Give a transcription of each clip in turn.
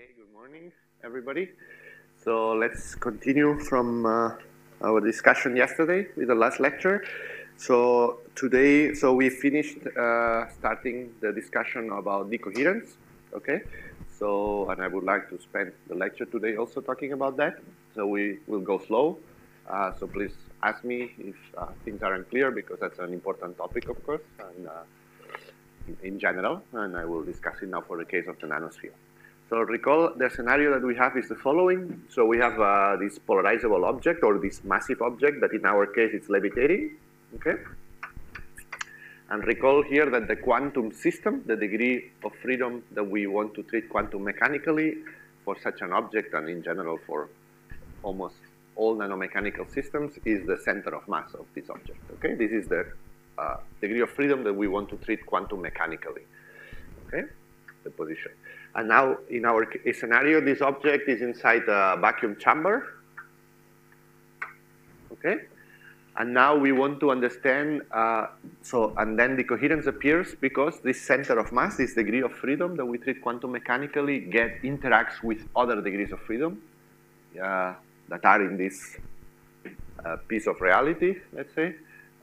Okay, good morning, everybody. So let's continue from uh, our discussion yesterday with the last lecture. So today, so we finished uh, starting the discussion about decoherence, okay? So, and I would like to spend the lecture today also talking about that. So we will go slow. Uh, so please ask me if uh, things are unclear because that's an important topic, of course, and uh, in, in general, and I will discuss it now for the case of the nanosphere. So recall the scenario that we have is the following. So we have uh, this polarizable object or this massive object that in our case it's levitating, okay? And recall here that the quantum system, the degree of freedom that we want to treat quantum mechanically for such an object and in general for almost all nanomechanical systems is the center of mass of this object, okay? This is the uh, degree of freedom that we want to treat quantum mechanically, okay? The position. And now, in our scenario, this object is inside a vacuum chamber. Okay? And now we want to understand, uh, so, and then the coherence appears because this center of mass, this degree of freedom that we treat quantum mechanically, get interacts with other degrees of freedom uh, that are in this uh, piece of reality, let's say.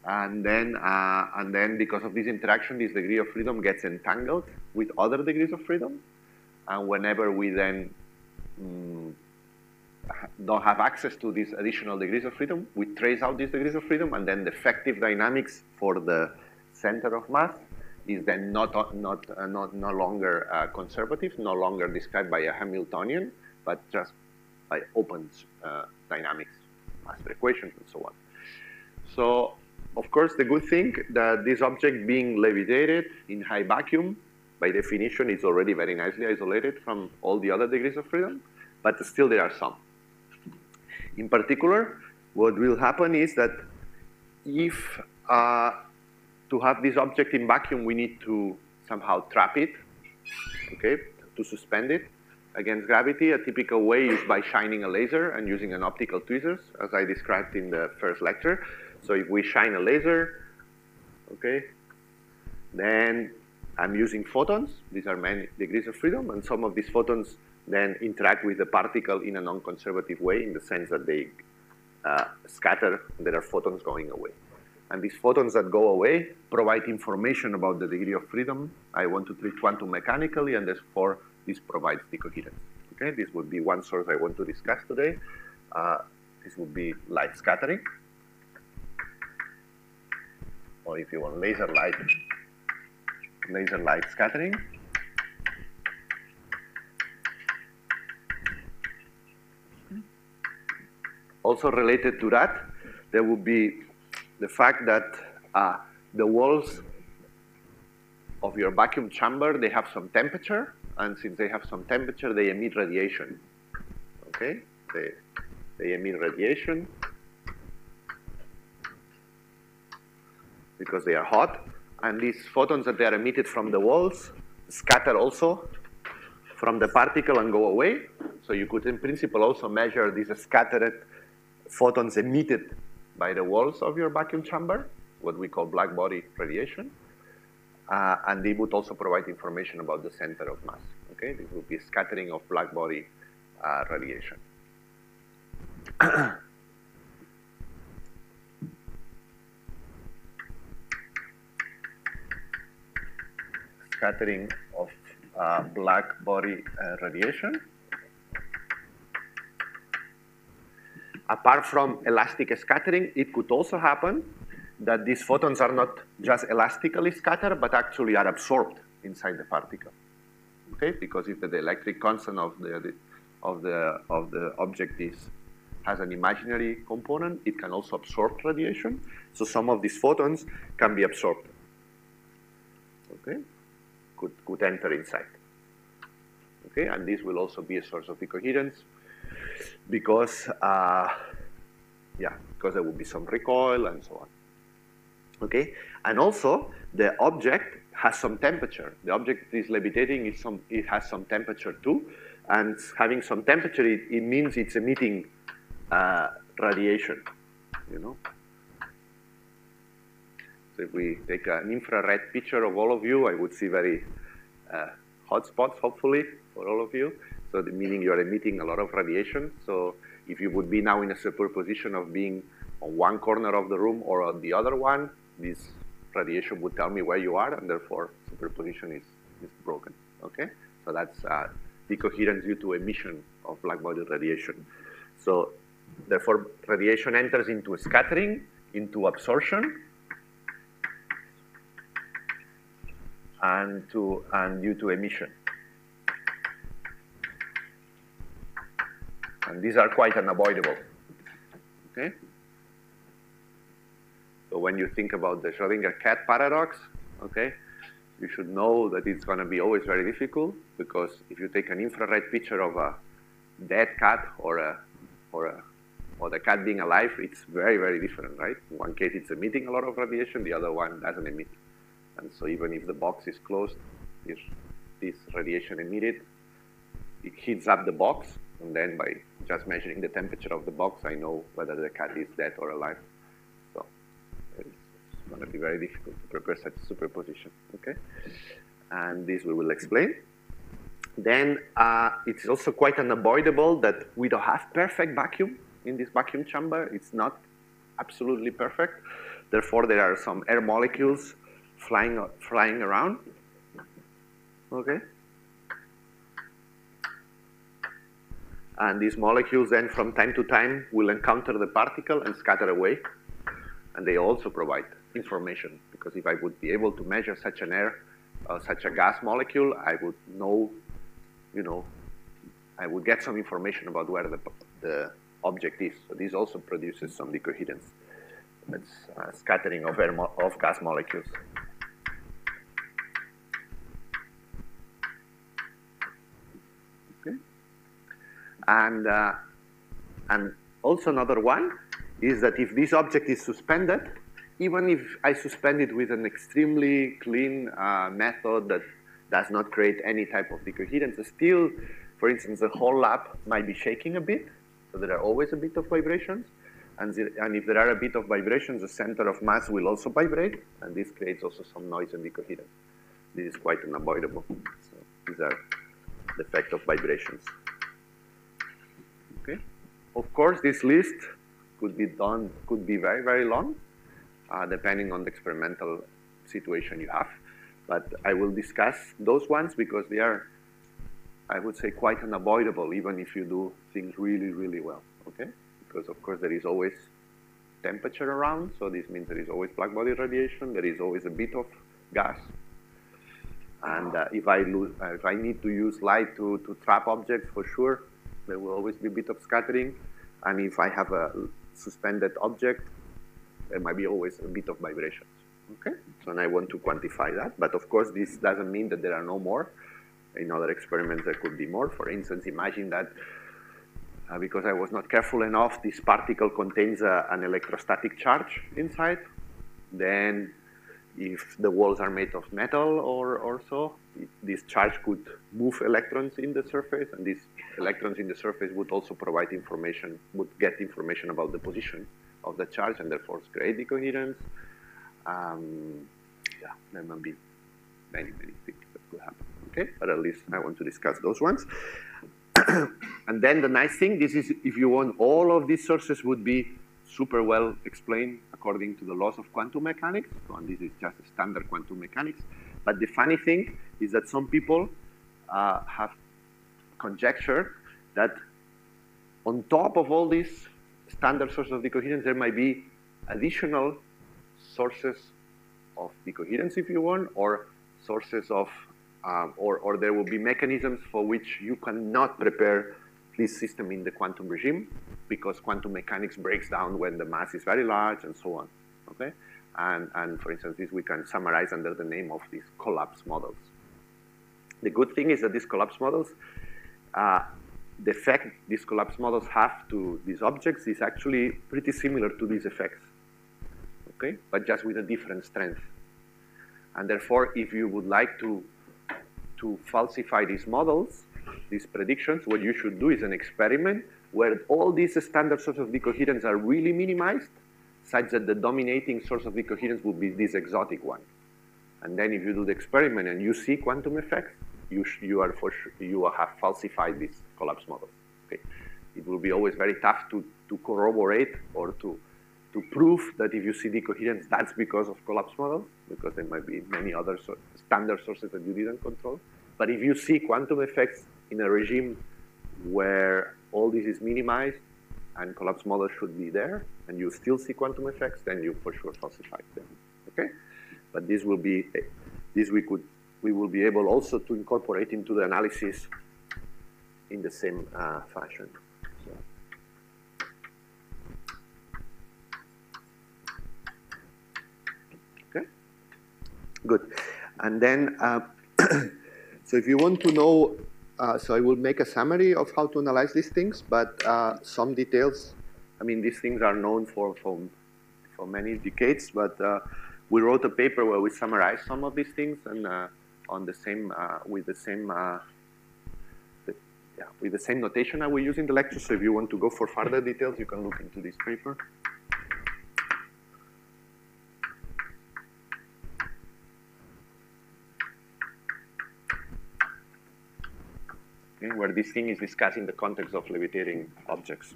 And then, uh, and then because of this interaction, this degree of freedom gets entangled with other degrees of freedom and whenever we then mm, don't have access to these additional degrees of freedom, we trace out these degrees of freedom, and then the effective dynamics for the center of mass is then not, not, uh, not no longer uh, conservative, no longer described by a Hamiltonian, but just by open uh, dynamics, master equations, and so on. So, of course, the good thing that this object being levitated in high vacuum by definition, it's already very nicely isolated from all the other degrees of freedom, but still there are some. In particular, what will happen is that if uh, to have this object in vacuum, we need to somehow trap it, okay, to suspend it against gravity. A typical way is by shining a laser and using an optical tweezers, as I described in the first lecture. So if we shine a laser, okay, then I'm using photons. These are many degrees of freedom, and some of these photons then interact with the particle in a non-conservative way in the sense that they uh, scatter, there are photons going away. And these photons that go away provide information about the degree of freedom I want to treat quantum mechanically, and therefore this provides decoherence. Okay, this would be one source I want to discuss today. Uh, this would be light scattering, or if you want laser light laser light scattering. Also related to that, there would be the fact that uh, the walls of your vacuum chamber, they have some temperature, and since they have some temperature, they emit radiation. Okay? They, they emit radiation because they are hot and these photons that they are emitted from the walls scatter also from the particle and go away. So you could, in principle, also measure these scattered photons emitted by the walls of your vacuum chamber, what we call black body radiation. Uh, and they would also provide information about the center of mass. Okay, this would be scattering of black body uh, radiation. scattering of uh, black body uh, radiation. Apart from elastic scattering, it could also happen that these photons are not just elastically scattered, but actually are absorbed inside the particle. Okay, because if the electric constant of the of the of the object is has an imaginary component, it can also absorb radiation. So some of these photons can be absorbed. Okay could, could enter inside. Okay, and this will also be a source of decoherence because, uh, yeah, because there will be some recoil and so on. Okay, and also the object has some temperature. The object is levitating, it's some, it has some temperature too, and having some temperature, it, it means it's emitting uh, radiation, you know. If we take an infrared picture of all of you, I would see very uh, hot spots, hopefully, for all of you. so the meaning you are emitting a lot of radiation. So if you would be now in a superposition of being on one corner of the room or on the other one, this radiation would tell me where you are, and therefore superposition is, is broken, okay? So that's uh, decoherence due to emission of black body radiation. So therefore, radiation enters into scattering, into absorption, and, to, and due to emission. And these are quite unavoidable, okay? So when you think about the Schrodinger cat paradox, okay, you should know that it's going to be always very difficult because if you take an infrared picture of a dead cat or a or a or the cat being alive, it's very very different, right? In one case, it's emitting a lot of radiation; the other one doesn't emit. And so even if the box is closed, this, this radiation emitted, it heats up the box, and then by just measuring the temperature of the box, I know whether the cat is dead or alive So it's going to be very difficult to prepare such a superposition, okay? And this we will explain. Then uh, it's also quite unavoidable that we don't have perfect vacuum in this vacuum chamber. It's not absolutely perfect. Therefore, there are some air molecules flying, flying around, okay? And these molecules then from time to time will encounter the particle and scatter away. And they also provide information because if I would be able to measure such an air, uh, such a gas molecule, I would know, you know, I would get some information about where the, the object is. So this also produces some decoherence. It's uh, scattering of, air of gas molecules. Okay. And, uh, and also another one is that if this object is suspended, even if I suspend it with an extremely clean uh, method that does not create any type of decoherence, still, for instance, the whole lab might be shaking a bit. So there are always a bit of vibrations. And, the, and if there are a bit of vibrations, the center of mass will also vibrate, and this creates also some noise and decoherence. This is quite unavoidable. So these are the effect of vibrations. Of course, this list could be done, could be very, very long uh, depending on the experimental situation you have. But I will discuss those ones because they are, I would say, quite unavoidable, even if you do things really, really well, okay? Because of course there is always temperature around, so this means there is always black body radiation, there is always a bit of gas. And uh, if, I lose, uh, if I need to use light to, to trap objects, for sure, there will always be a bit of scattering. And if I have a suspended object, there might be always a bit of vibrations. Okay, so and I want to quantify that, but of course this doesn't mean that there are no more. In other experiments there could be more. For instance, imagine that uh, because I was not careful enough, this particle contains uh, an electrostatic charge inside. Then if the walls are made of metal or, or so, this charge could move electrons in the surface, and these electrons in the surface would also provide information, would get information about the position of the charge and therefore create decoherence. Um, yeah, there might be many, many things that could happen. Okay, but at least I want to discuss those ones. and then the nice thing, this is if you want, all of these sources would be super well explained according to the laws of quantum mechanics. So, and this is just standard quantum mechanics. But the funny thing is that some people uh, have conjectured that on top of all these standard sources of decoherence, there might be additional sources of decoherence, if you want, or sources of, um, or, or there will be mechanisms for which you cannot prepare this system in the quantum regime because quantum mechanics breaks down when the mass is very large and so on, okay? And, and for instance, this we can summarize under the name of these collapse models. The good thing is that these collapse models uh, the effect these collapse models have to these objects is actually pretty similar to these effects, okay? But just with a different strength. And therefore, if you would like to, to falsify these models, these predictions, what you should do is an experiment where all these standard sources of decoherence are really minimized, such that the dominating source of decoherence would be this exotic one. And then if you do the experiment and you see quantum effects, you, you are for sure, you have falsified this collapse model. Okay, it will be always very tough to to corroborate or to to prove that if you see decoherence, that's because of collapse models, because there might be many other so standard sources that you didn't control. But if you see quantum effects in a regime where all this is minimized and collapse models should be there, and you still see quantum effects, then you for sure falsify them. Okay, but this will be this we could we will be able also to incorporate into the analysis in the same uh, fashion. Okay, good. And then, uh, so if you want to know, uh, so I will make a summary of how to analyze these things, but uh, some details, I mean, these things are known for, for, for many decades, but uh, we wrote a paper where we summarized some of these things and uh, on the same uh, with the same the, yeah with the same notation that we use in the lecture. So if you want to go for further details, you can look into this paper. Okay, where this thing is discussed in the context of levitating objects.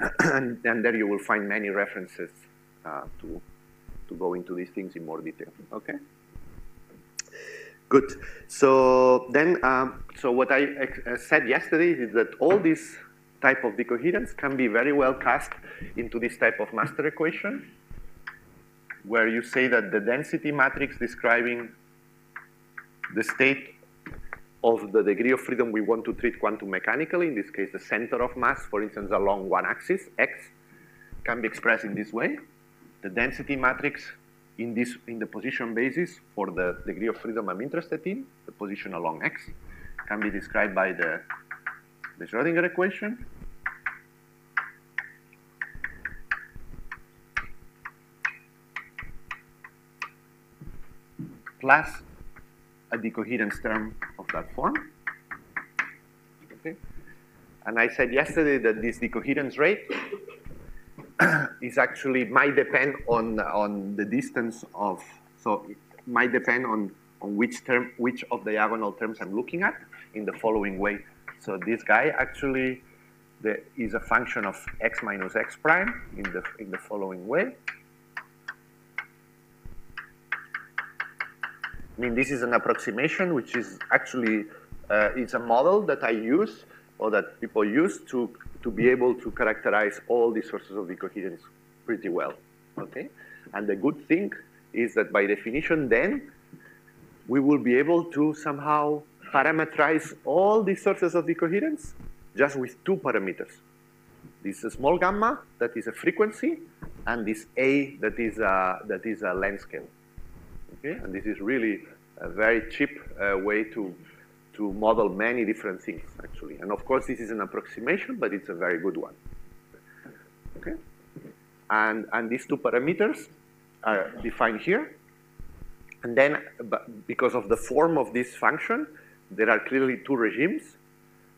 and, and there you will find many references uh, to, to go into these things in more detail. Okay? Good. So then, um, so what I uh, said yesterday is that all these type of decoherence can be very well cast into this type of master equation, where you say that the density matrix describing the state of the degree of freedom we want to treat quantum mechanically, in this case the center of mass, for instance, along one axis, x, can be expressed in this way. The density matrix in this in the position basis for the degree of freedom I'm interested in, the position along x, can be described by the, the Schrodinger equation. plus a decoherence term of that form. Okay. And I said yesterday that this decoherence rate is actually might depend on on the distance of so it might depend on on which term which of the diagonal terms I'm looking at in the following way. So this guy actually the, is a function of x minus x prime in the in the following way. I mean, this is an approximation, which is actually uh, it's a model that I use or that people use to to be able to characterize all the sources of decoherence pretty well, okay? And the good thing is that by definition then, we will be able to somehow parameterize all the sources of decoherence just with two parameters. This small gamma, that is a frequency, and this A, that is a, that is a length scale. Okay? And this is really a very cheap uh, way to to model many different things, actually. And of course, this is an approximation, but it's a very good one. Okay? And, and these two parameters are defined here. And then, because of the form of this function, there are clearly two regimes.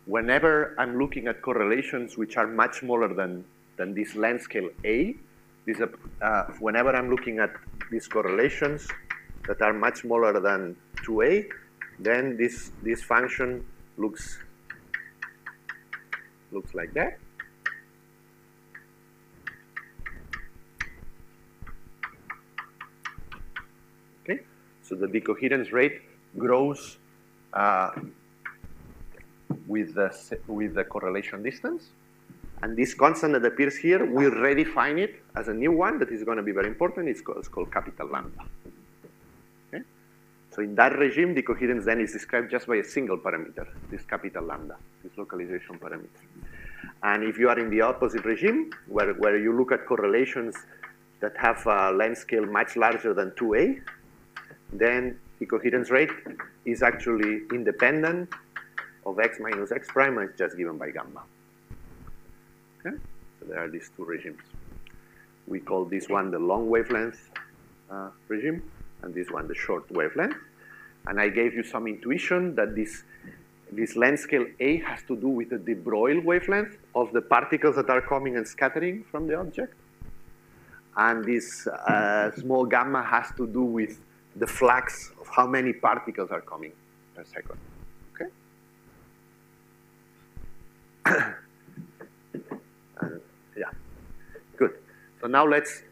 Whenever I'm looking at correlations which are much smaller than, than this length scale A, this, uh, whenever I'm looking at these correlations that are much smaller than 2A, then this, this function looks, looks like that. Okay, so the decoherence rate grows uh, with, the, with the correlation distance. And this constant that appears here, we redefine it as a new one that is going to be very important. It's called, it's called capital lambda. So in that regime, the coherence then is described just by a single parameter, this capital lambda, this localization parameter. And if you are in the opposite regime, where, where you look at correlations that have a length scale much larger than 2a, then the coherence rate is actually independent of x minus x prime, and it's just given by gamma. Okay? So there are these two regimes. We call this one the long wavelength uh, regime, and this one the short wavelength. And I gave you some intuition that this, this length scale A has to do with the de Broglie wavelength of the particles that are coming and scattering from the object. And this uh, small gamma has to do with the flux of how many particles are coming per second. Okay. and, yeah, good. So now let's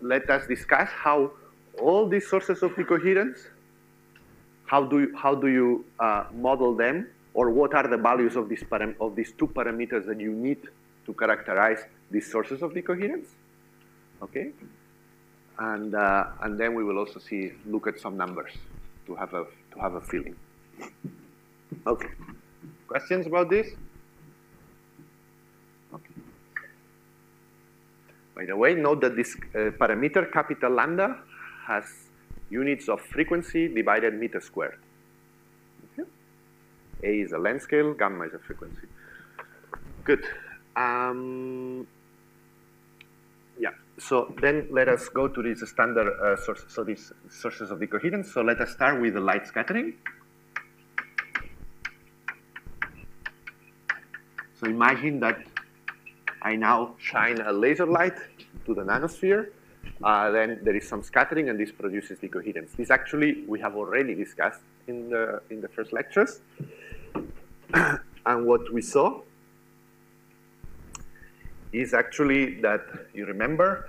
let us discuss how all these sources of decoherence, how do you, how do you uh, model them, or what are the values of, this of these two parameters that you need to characterize these sources of decoherence? Okay, and uh, and then we will also see look at some numbers to have a to have a feeling. Okay, questions about this? Okay. By the way, note that this uh, parameter capital lambda has units of frequency divided meter squared. Okay. A is a length scale, gamma is a frequency. Good. Um, yeah, so then let us go to these standard uh, so these sources of decoherence. So let us start with the light scattering. So imagine that I now shine a laser light to the nanosphere. Uh, then there is some scattering, and this produces decoherence. This actually we have already discussed in the in the first lectures. and what we saw is actually that you remember.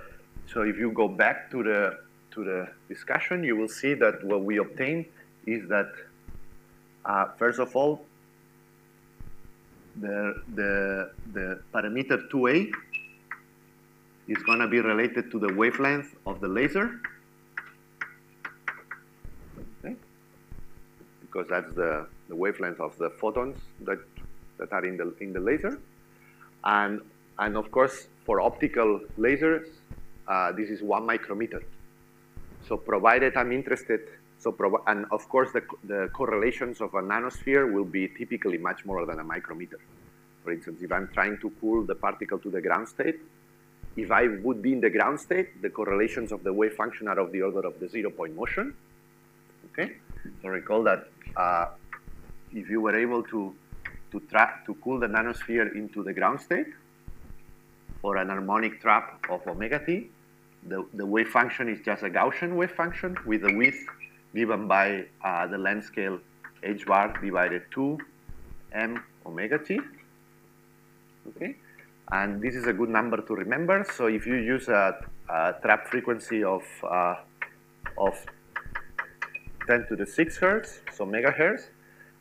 So if you go back to the to the discussion, you will see that what we obtained is that uh, first of all, the the the parameter 2a is going to be related to the wavelength of the laser. Okay? Because that's the, the wavelength of the photons that, that are in the, in the laser. And and of course, for optical lasers, uh, this is one micrometer. So provided I'm interested, so and of course the, the correlations of a nanosphere will be typically much more than a micrometer. For instance, if I'm trying to cool the particle to the ground state, if I would be in the ground state, the correlations of the wave function are of the order of the zero point motion. Okay, so recall that uh, if you were able to to trap to cool the nanosphere into the ground state, for an harmonic trap of omega t. The, the wave function is just a Gaussian wave function with the width given by uh, the length scale h bar divided 2 m omega t. Okay, and this is a good number to remember. So if you use a, a trap frequency of uh, of 10 to the 6 hertz, so megahertz,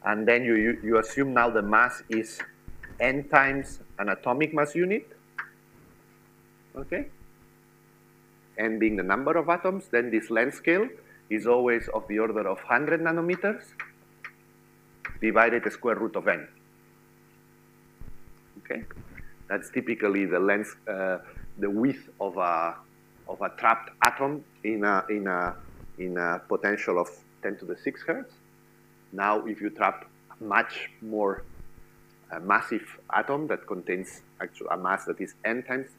and then you, you, you assume now the mass is n times an atomic mass unit, okay? And being the number of atoms, then this length scale is always of the order of 100 nanometers divided the square root of n. Okay, that's typically the length, uh, the width of a of a trapped atom in a in a in a potential of 10 to the 6 hertz. Now, if you trap a much more uh, massive atom that contains actually a mass that is n times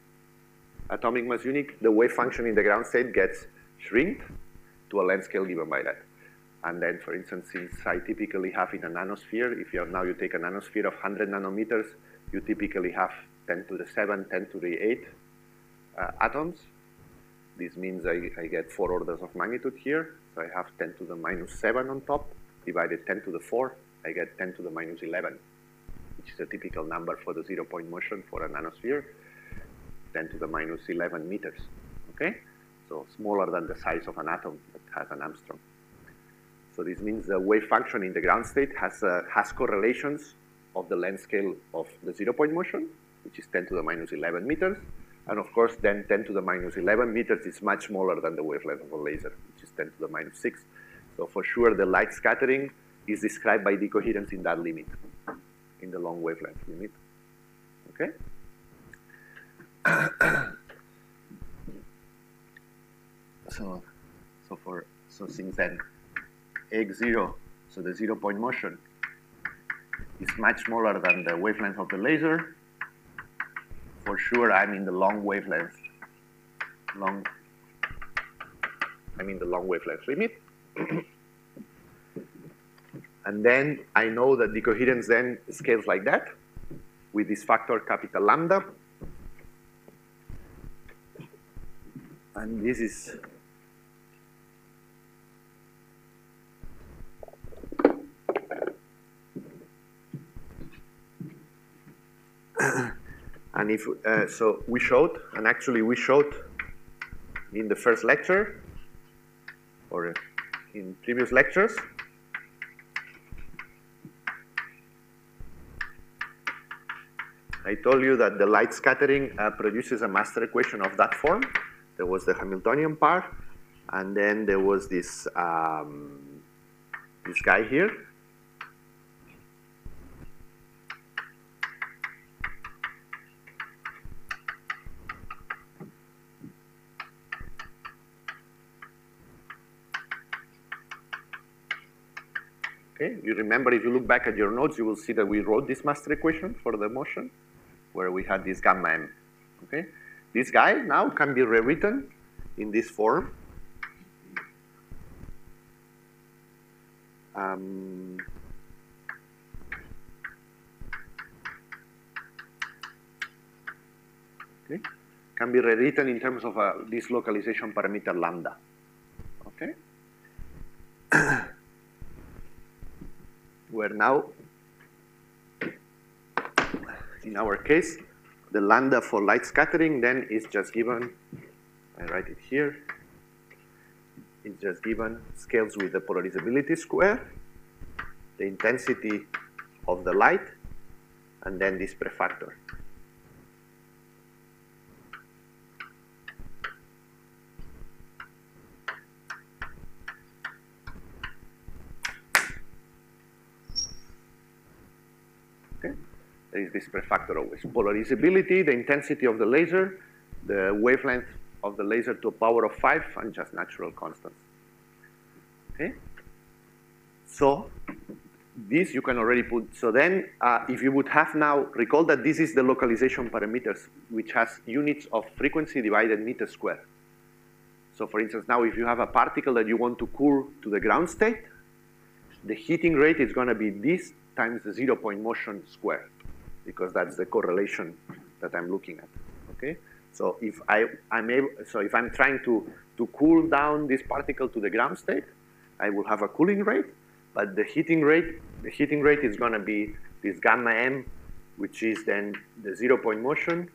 atomic mass unit, the wave function in the ground state gets shrinked to a length scale given by that. And then, for instance, since I typically have in a nanosphere, if you have, now you take a nanosphere of 100 nanometers, you typically have 10 to the 7, 10 to the 8 uh, atoms. This means I, I get four orders of magnitude here. So I have 10 to the minus 7 on top, divided 10 to the 4, I get 10 to the minus 11, which is a typical number for the zero point motion for a nanosphere. 10 to the minus 11 meters, okay? So smaller than the size of an atom that has an Angstrom. So this means the wave function in the ground state has, uh, has correlations of the length scale of the zero point motion, which is 10 to the minus 11 meters. And of course, then 10 to the minus 11 meters is much smaller than the wavelength of a laser, which is 10 to the minus 6. So for sure, the light scattering is described by decoherence in that limit, in the long wavelength limit. Okay? so, so for so since then, x zero, so the zero point motion is much smaller than the wavelength of the laser. For sure, I'm in the long wavelength. Long. I'm in the long wavelength limit. and then I know that the coherence then scales like that with this factor capital lambda and this is And if, uh, so we showed, and actually we showed in the first lecture, or in previous lectures, I told you that the light scattering uh, produces a master equation of that form. There was the Hamiltonian part, and then there was this um, this guy here. Okay, you remember if you look back at your notes, you will see that we wrote this master equation for the motion, where we had this gamma m. Okay, this guy now can be rewritten in this form. Um, okay, can be rewritten in terms of uh, this localization parameter lambda. Okay. where now, in our case, the lambda for light scattering then is just given, I write it here, it's just given scales with the polarizability square, the intensity of the light, and then this prefactor. Okay, there is this prefactor always. Polarizability, the intensity of the laser, the wavelength of the laser to a power of five, and just natural constants. Okay, so this you can already put. So then, uh, if you would have now, recall that this is the localization parameters, which has units of frequency divided meter square. So for instance, now if you have a particle that you want to cool to the ground state, the heating rate is going to be this times the zero point motion squared, because that's the correlation that I'm looking at. Okay, so if I I'm able, so if I'm trying to to cool down this particle to the ground state, I will have a cooling rate, but the heating rate the heating rate is going to be this gamma m, which is then the zero point motion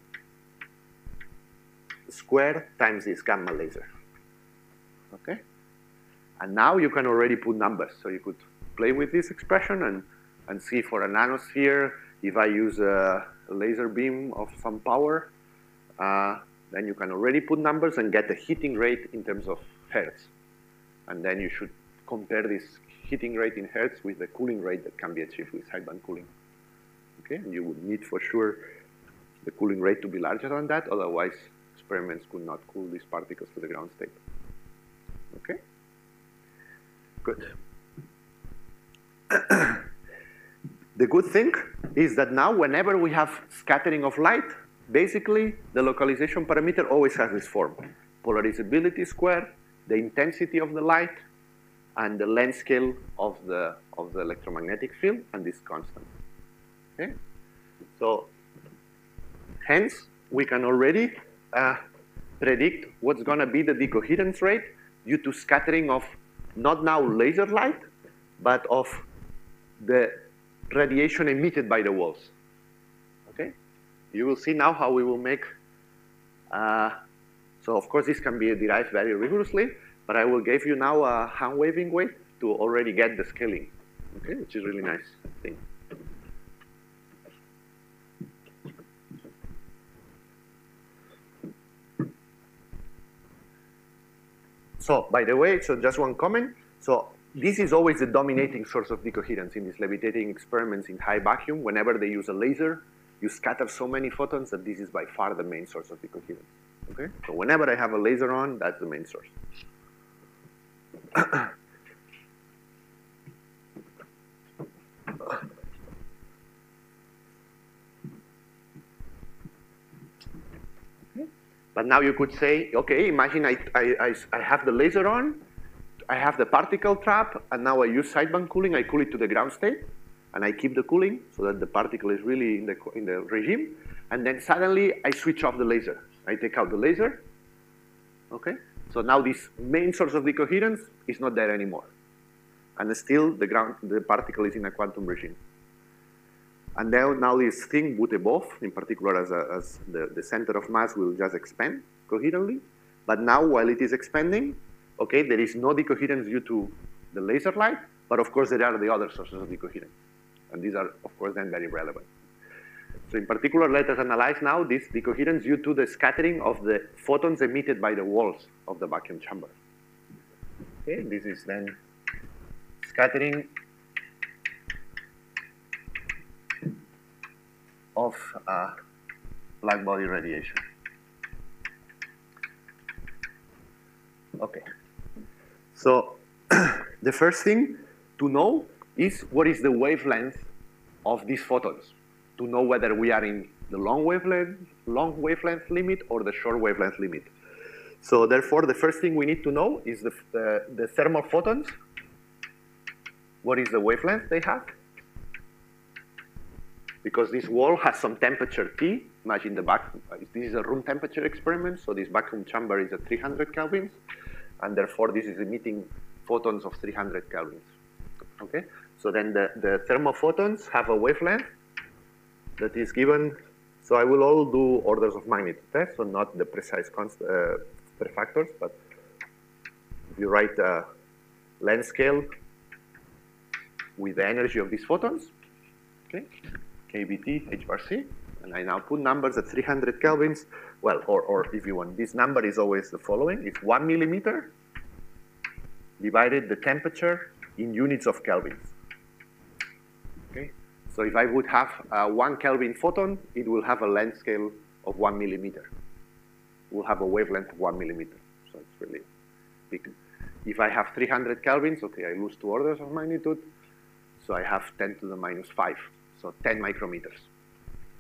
squared times this gamma laser. Okay, and now you can already put numbers, so you could play with this expression and and see for a nanosphere, if I use a laser beam of some power, uh, then you can already put numbers and get the heating rate in terms of hertz. And then you should compare this heating rate in hertz with the cooling rate that can be achieved with sideband cooling. Okay, and you would need for sure the cooling rate to be larger than that, otherwise experiments could not cool these particles to the ground state. Okay? Good. The good thing is that now whenever we have scattering of light, basically the localization parameter always has this form. Polarizability squared, the intensity of the light, and the length scale of the, of the electromagnetic field, and this constant. Okay? So hence, we can already uh, predict what's going to be the decoherence rate due to scattering of not now laser light, but of the radiation emitted by the walls. Okay? You will see now how we will make, uh, so of course this can be derived very rigorously, but I will give you now a hand waving way to already get the scaling, okay, which is really nice thing. So by the way, so just one comment. So this is always the dominating source of decoherence in these levitating experiments in high vacuum. Whenever they use a laser, you scatter so many photons that this is by far the main source of decoherence. Okay? So whenever I have a laser on, that's the main source. But now you could say, okay, imagine I, I, I, I have the laser on, I have the particle trap, and now I use sideband cooling. I cool it to the ground state, and I keep the cooling so that the particle is really in the, in the regime. And then suddenly I switch off the laser. I take out the laser. Okay? So now this main source of decoherence is not there anymore. And still the, ground, the particle is in a quantum regime. And then now this thing would evolve, in particular as, a, as the, the center of mass will just expand coherently. But now while it is expanding, okay, there is no decoherence due to the laser light, but of course there are the other sources of decoherence. And these are, of course, then very relevant. So in particular, let us analyze now this decoherence due to the scattering of the photons emitted by the walls of the vacuum chamber. Okay, this is then scattering of uh, black body radiation. Okay. So the first thing to know is what is the wavelength of these photons to know whether we are in the long wavelength, long wavelength limit or the short wavelength limit. So therefore, the first thing we need to know is the, the, the thermal photons. What is the wavelength they have? Because this wall has some temperature T. Imagine the back, this is a room temperature experiment, so this vacuum chamber is at 300 kelvins, and therefore this is emitting photons of 300 kelvins. Okay, so then the, the thermal photons have a wavelength that is given. So I will all do orders of magnitude tests, so not the precise const uh, factors, but if you write a length scale with the energy of these photons, okay, KBT, H bar C, and I now put numbers at 300 kelvins. Well, or, or if you want, this number is always the following. It's one millimeter divided the temperature in units of kelvins. So if I would have a one Kelvin photon, it will have a length scale of one millimeter. It will have a wavelength of one millimeter. So it's really big. If I have 300 Kelvins, okay, I lose two orders of magnitude. So I have 10 to the minus 5, so 10 micrometers.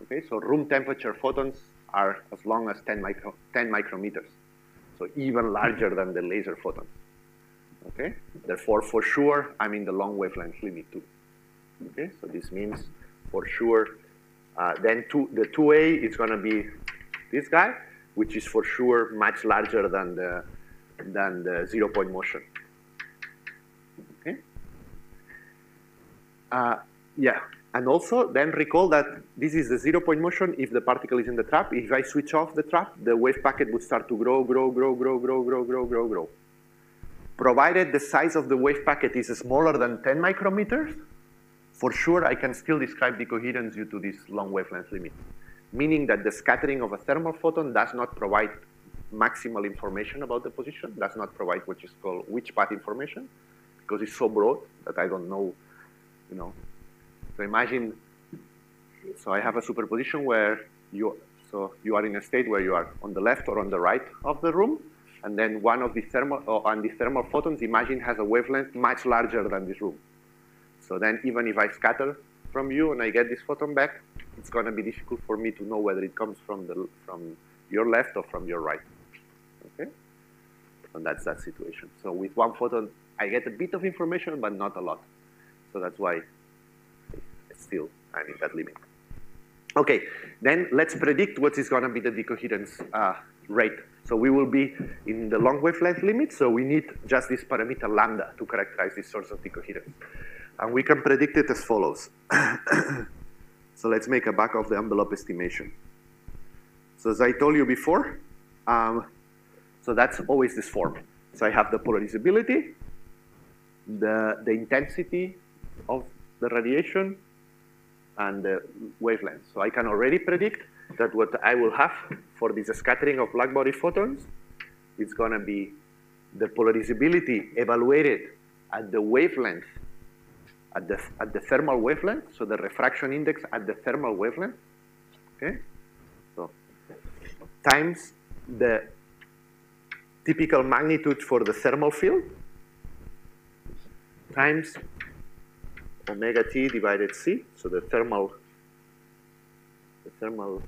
Okay, so room temperature photons are as long as 10, micro, 10 micrometers, so even larger than the laser photons. Okay, therefore, for sure, I'm in the long wavelength limit too. Okay, so this means for sure, uh, then two, the 2A is going to be this guy, which is for sure much larger than the, than the zero point motion. Okay? Uh, yeah, and also then recall that this is the zero point motion if the particle is in the trap. If I switch off the trap, the wave packet would start to grow, grow, grow, grow, grow, grow, grow, grow, grow. Provided the size of the wave packet is smaller than 10 micrometers, for sure, I can still describe decoherence due to this long wavelength limit, meaning that the scattering of a thermal photon does not provide maximal information about the position, does not provide what is called which path information, because it's so broad that I don't know, you know. So imagine, so I have a superposition where you, so you are in a state where you are on the left or on the right of the room, and then one of the thermal, oh, and the thermal photons, imagine, has a wavelength much larger than this room. So then even if I scatter from you and I get this photon back, it's going to be difficult for me to know whether it comes from, the, from your left or from your right. Okay? And that's that situation. So with one photon, I get a bit of information, but not a lot. So that's why still I'm in that limit. Okay, then let's predict what is going to be the decoherence uh, rate. So we will be in the long wavelength limit, so we need just this parameter lambda to characterize this source of decoherence. And we can predict it as follows. so let's make a back of the envelope estimation. So as I told you before, um, so that's always this form. So I have the polarizability, the, the intensity of the radiation, and uh, the wavelength. So I can already predict that what I will have for this scattering of black body photons is going to be the polarizability evaluated at the wavelength at the, at the thermal wavelength, so the refraction index at the thermal wavelength, okay? So times the typical magnitude for the thermal field times omega t divided c, so the thermal, the thermal,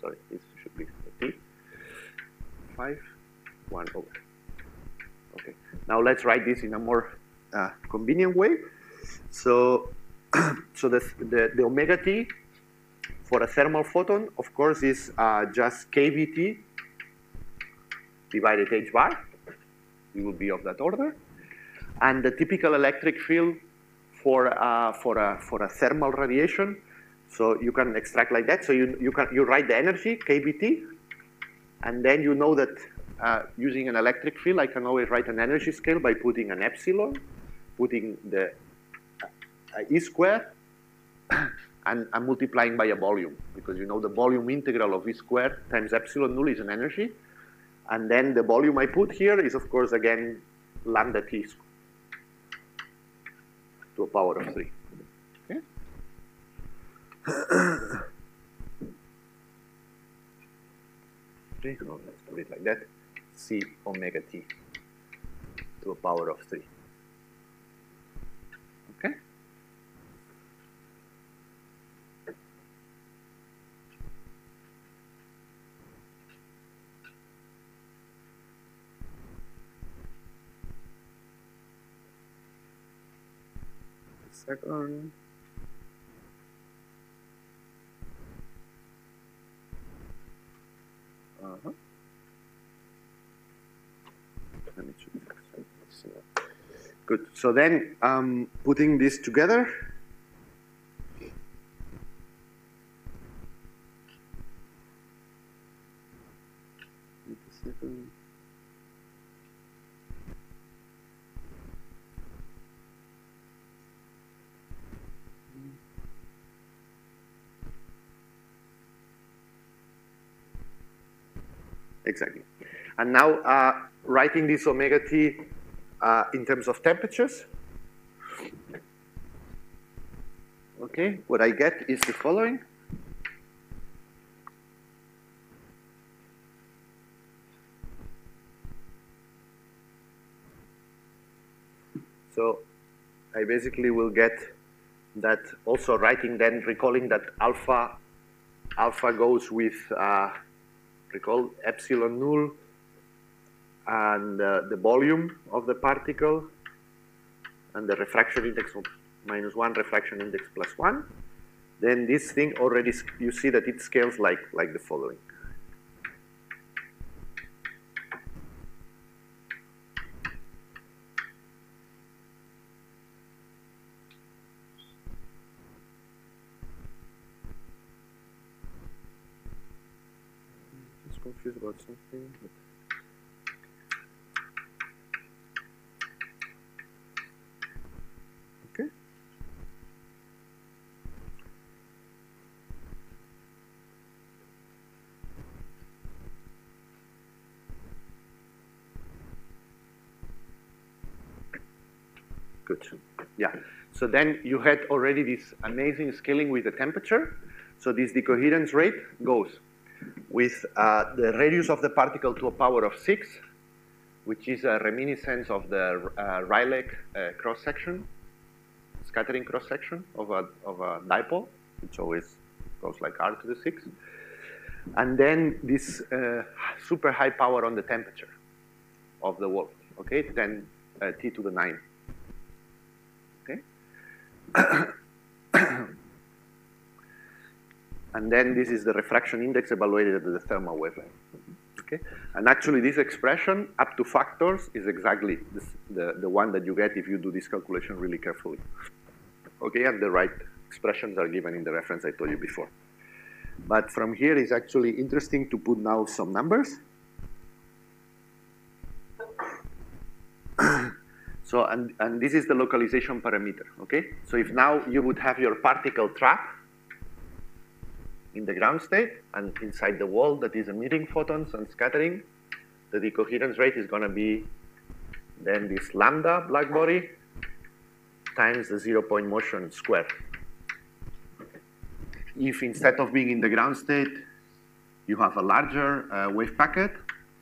sorry, this should be t, 5, 1 over. Okay, now let's write this in a more uh, convenient way. So, so the, the, the, omega t for a thermal photon, of course, is uh, just kBT divided h bar. It will be of that order. And the typical electric field for, uh, for, a, for a thermal radiation, So you can extract like that. So you, you, can, you write the energy, KBT, and then you know that uh, using an electric field, I can always write an energy scale by putting an epsilon, putting the uh, E squared, and, and multiplying by a volume, because you know the volume integral of E squared times epsilon null is an energy. And then the volume I put here is, of course, again, lambda t to a power of 3. Okay? okay, so let's put it like that. C omega t to a power of 3. Second. Uh-huh. Good. So then, um, putting this together, Exactly. And now uh, writing this omega t uh, in terms of temperatures. Okay, what I get is the following. So I basically will get that also writing then recalling that alpha alpha goes with uh, recall epsilon null and uh, the volume of the particle and the refraction index of minus 1 refraction index plus 1 then this thing already you see that it scales like like the following confused about something. But... Okay. Good. Yeah. So then you had already this amazing scaling with the temperature. So this decoherence rate goes with uh, the radius of the particle to a power of 6, which is a reminiscence of the uh, Rayleigh uh, cross-section, scattering cross-section of a, of a dipole, which always goes like r to the 6. And then this uh, super high power on the temperature of the wall, okay, then uh, t to the 9. Okay? and then this is the refraction index evaluated at the thermal wavelength. Okay, and actually this expression up to factors is exactly this, the the one that you get if you do this calculation really carefully. Okay, and the right expressions are given in the reference I told you before. But from here it's actually interesting to put now some numbers. so, and, and this is the localization parameter, okay? So if now you would have your particle trap in the ground state and inside the wall that is emitting photons and scattering, the decoherence rate is going to be then this lambda black body times the zero point motion square. If instead of being in the ground state, you have a larger uh, wave packet,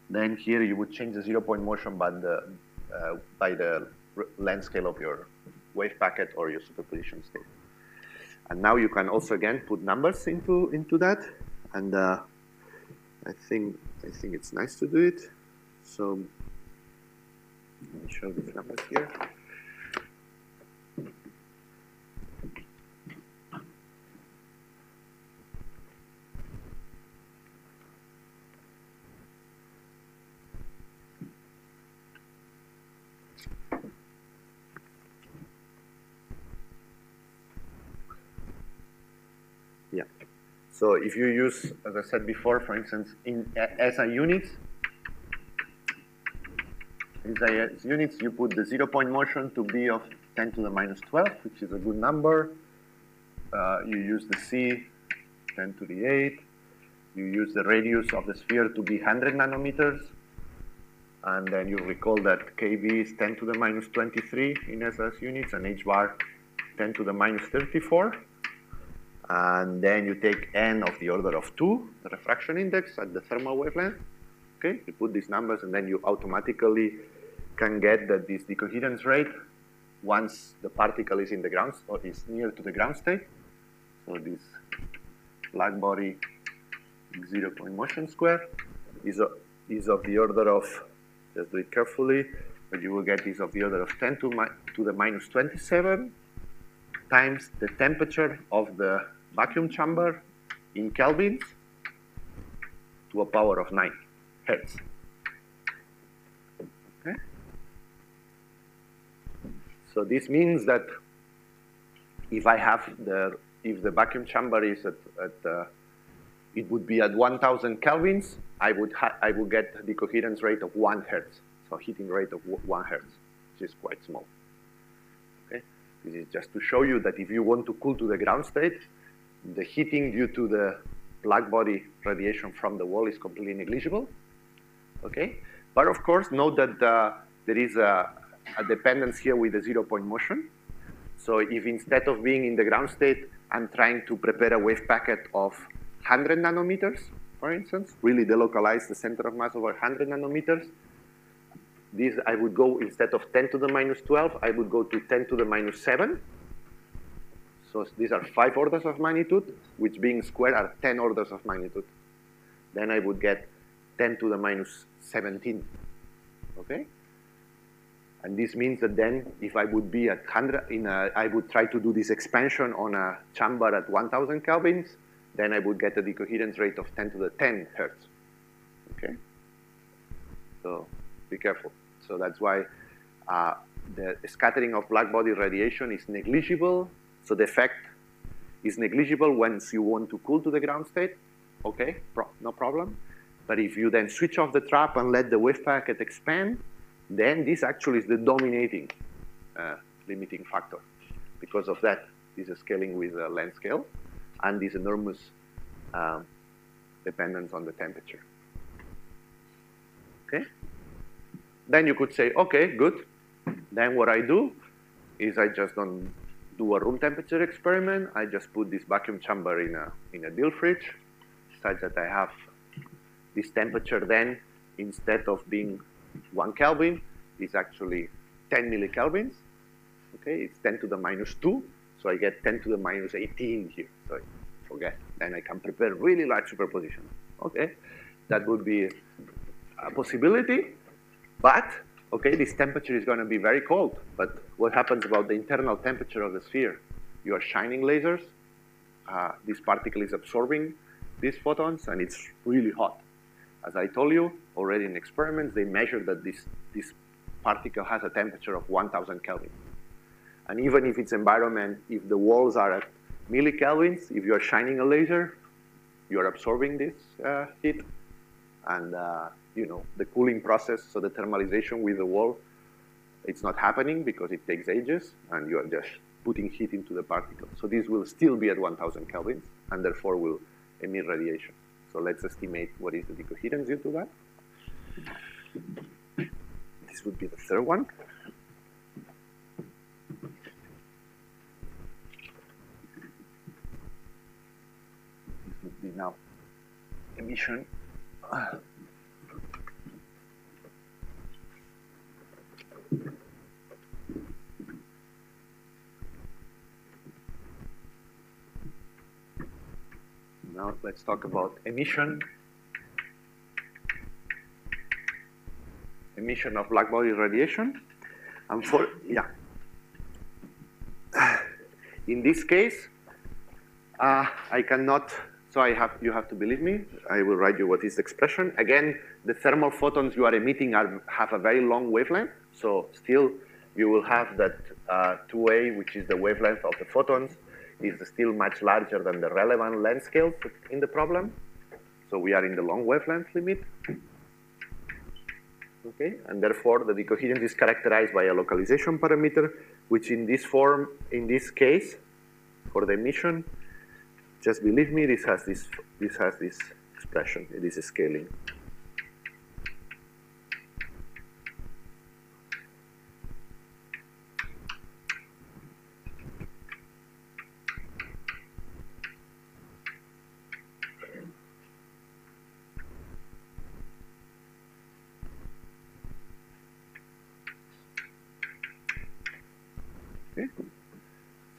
then here you would change the zero point motion by the, uh, by the length scale of your wave packet or your superposition state. And now you can also again put numbers into into that, and uh, I think I think it's nice to do it. So let me show these numbers here. So if you use, as I said before, for instance, in SI units, SI units, you put the zero point motion to be of 10 to the minus 12, which is a good number. Uh, you use the C, 10 to the 8. You use the radius of the sphere to be 100 nanometers. And then you recall that KB is 10 to the minus 23 in SS units and H bar 10 to the minus 34. And then you take n of the order of 2, the refraction index at the thermal wavelength. Okay, you put these numbers and then you automatically can get that this decoherence rate once the particle is in the ground or is near to the ground state. So this black body zero point motion square is, a, is of the order of, just do it carefully, but you will get is of the order of 10 to, to the minus 27 times the temperature of the vacuum chamber in kelvins to a power of 9 hertz. Okay? So this means that if I have the, if the vacuum chamber is at, at uh, it would be at 1,000 kelvins, I would, I would get the coherence rate of 1 hertz, so heating rate of 1 hertz, which is quite small. Okay? This is just to show you that if you want to cool to the ground state, the heating due to the black body radiation from the wall is completely negligible. Okay? But of course, note that uh, there is a, a dependence here with the zero point motion. So if instead of being in the ground state, I'm trying to prepare a wave packet of 100 nanometers, for instance, really delocalize the center of mass over 100 nanometers. This I would go, instead of 10 to the minus 12, I would go to 10 to the minus 7. So these are five orders of magnitude, which being squared are 10 orders of magnitude. Then I would get 10 to the minus 17, okay? And this means that then if I would be at 100, in a, I would try to do this expansion on a chamber at 1000 kelvins, then I would get a decoherence rate of 10 to the 10 hertz. Okay? So be careful. So that's why uh, the scattering of black body radiation is negligible. So the effect is negligible once you want to cool to the ground state. Okay, Pro no problem. But if you then switch off the trap and let the wave packet expand, then this actually is the dominating uh, limiting factor. Because of that, this is scaling with a length scale and this enormous um, dependence on the temperature. Okay? Then you could say, okay, good. Then what I do is I just don't do a room temperature experiment. I just put this vacuum chamber in a, in a dill fridge such that I have this temperature then, instead of being one Kelvin, is actually 10 millikelvins. Okay, it's 10 to the minus 2. So I get 10 to the minus 18 here. So forget. Then I can prepare really large superposition. Okay, that would be a possibility. But, okay, this temperature is going to be very cold. But what happens about the internal temperature of the sphere? You are shining lasers. Uh, this particle is absorbing these photons, and it's really hot. As I told you already in experiments, they measured that this, this particle has a temperature of 1,000 Kelvin. And even if its environment, if the walls are at millikelvins, if you're shining a laser, you're absorbing this uh, heat. And, uh, you know, the cooling process, so the thermalization with the wall, it's not happening because it takes ages, and you are just putting heat into the particle. So this will still be at 1,000 kelvins, and therefore will emit radiation. So let's estimate what is the decoherence due to that. This would be the third one. This would be now emission now let's talk about emission emission of black body radiation and for yeah in this case uh, I cannot so I have, you have to believe me. I will write you what is the expression. Again, the thermal photons you are emitting are, have a very long wavelength. So still, you will have that uh, 2A, which is the wavelength of the photons. Is still much larger than the relevant length scales in the problem. So we are in the long wavelength limit. Okay, and therefore the decoherence is characterized by a localization parameter, which in this form, in this case, for the emission, just believe me, this has this, this has this expression, it is scaling.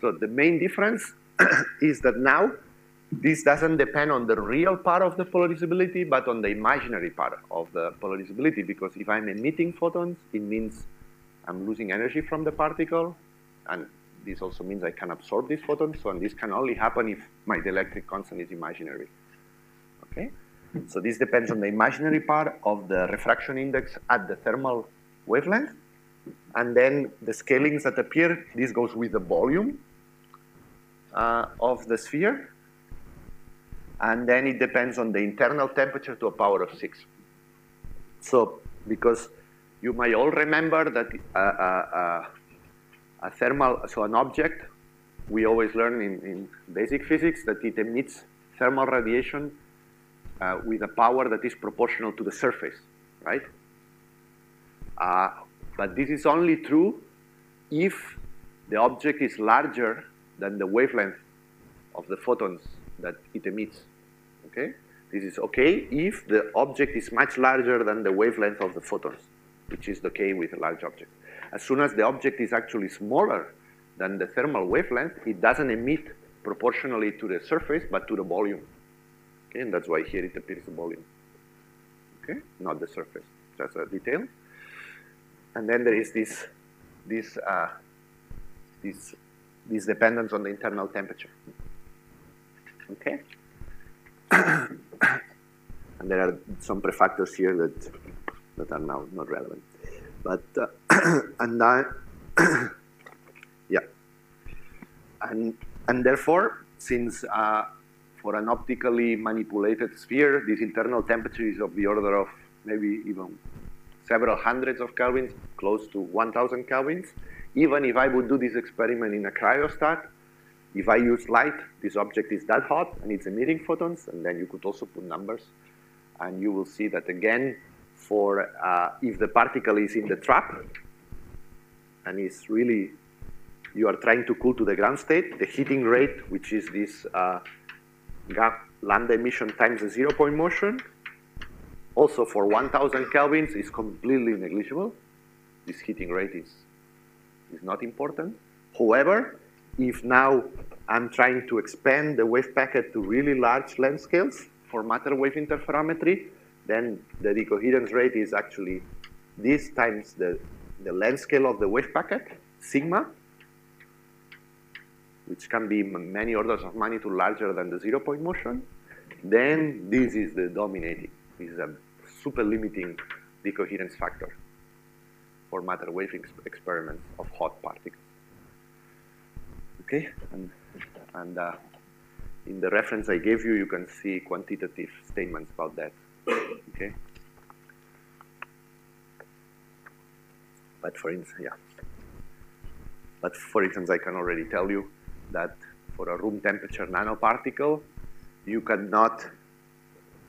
So the main difference is that now this doesn't depend on the real part of the polarizability, but on the imaginary part of the polarizability, because if I'm emitting photons, it means I'm losing energy from the particle, and this also means I can absorb these photons, so this can only happen if my dielectric constant is imaginary. Okay? So this depends on the imaginary part of the refraction index at the thermal wavelength, and then the scalings that appear, this goes with the volume, uh, of the sphere. And then it depends on the internal temperature to a power of 6. So because you might all remember that uh, uh, uh, a thermal, so an object, we always learn in, in basic physics that it emits thermal radiation with a power that is proportional to the surface, right? But this is only true if the object is larger than the wavelength of the photons that it emits. Okay? This is okay if the object is much larger than the wavelength of the photons, which is the case with a large object. As soon as the object is actually smaller than the thermal wavelength, it doesn't emit proportionally to the surface, but to the volume. Okay? And that's why here it appears volume. Okay? Not the surface. Just a detail. And then there is this, this, uh, this this dependence on the internal temperature. Okay? and there are some prefactors here that, that are now not relevant. But, uh, and I, yeah. And, and therefore, since uh, for an optically manipulated sphere, this internal temperature is of the order of maybe even several hundreds of kelvins, close to 1,000 kelvins, even if I would do this experiment in a cryostat, if I use light, this object is that hot and it's emitting photons, and then you could also put numbers. And you will see that again, for uh, if the particle is in the trap and is really, you are trying to cool to the ground state, the heating rate, which is this uh, gap lambda emission times the zero point motion, also for 1000 kelvins is completely negligible. This heating rate is is not important. However, if now I'm trying to expand the wave packet to really large length scales for matter wave interferometry, then the decoherence rate is actually this times the, the length scale of the wave packet, sigma, which can be many orders of magnitude larger than the zero point motion, then this is the dominating. This is a super limiting decoherence factor for matter wave ex experiments of hot particles. Okay, and, and uh, in the reference I gave you, you can see quantitative statements about that. Okay. But for instance, yeah. But for instance, I can already tell you that for a room temperature nanoparticle, you cannot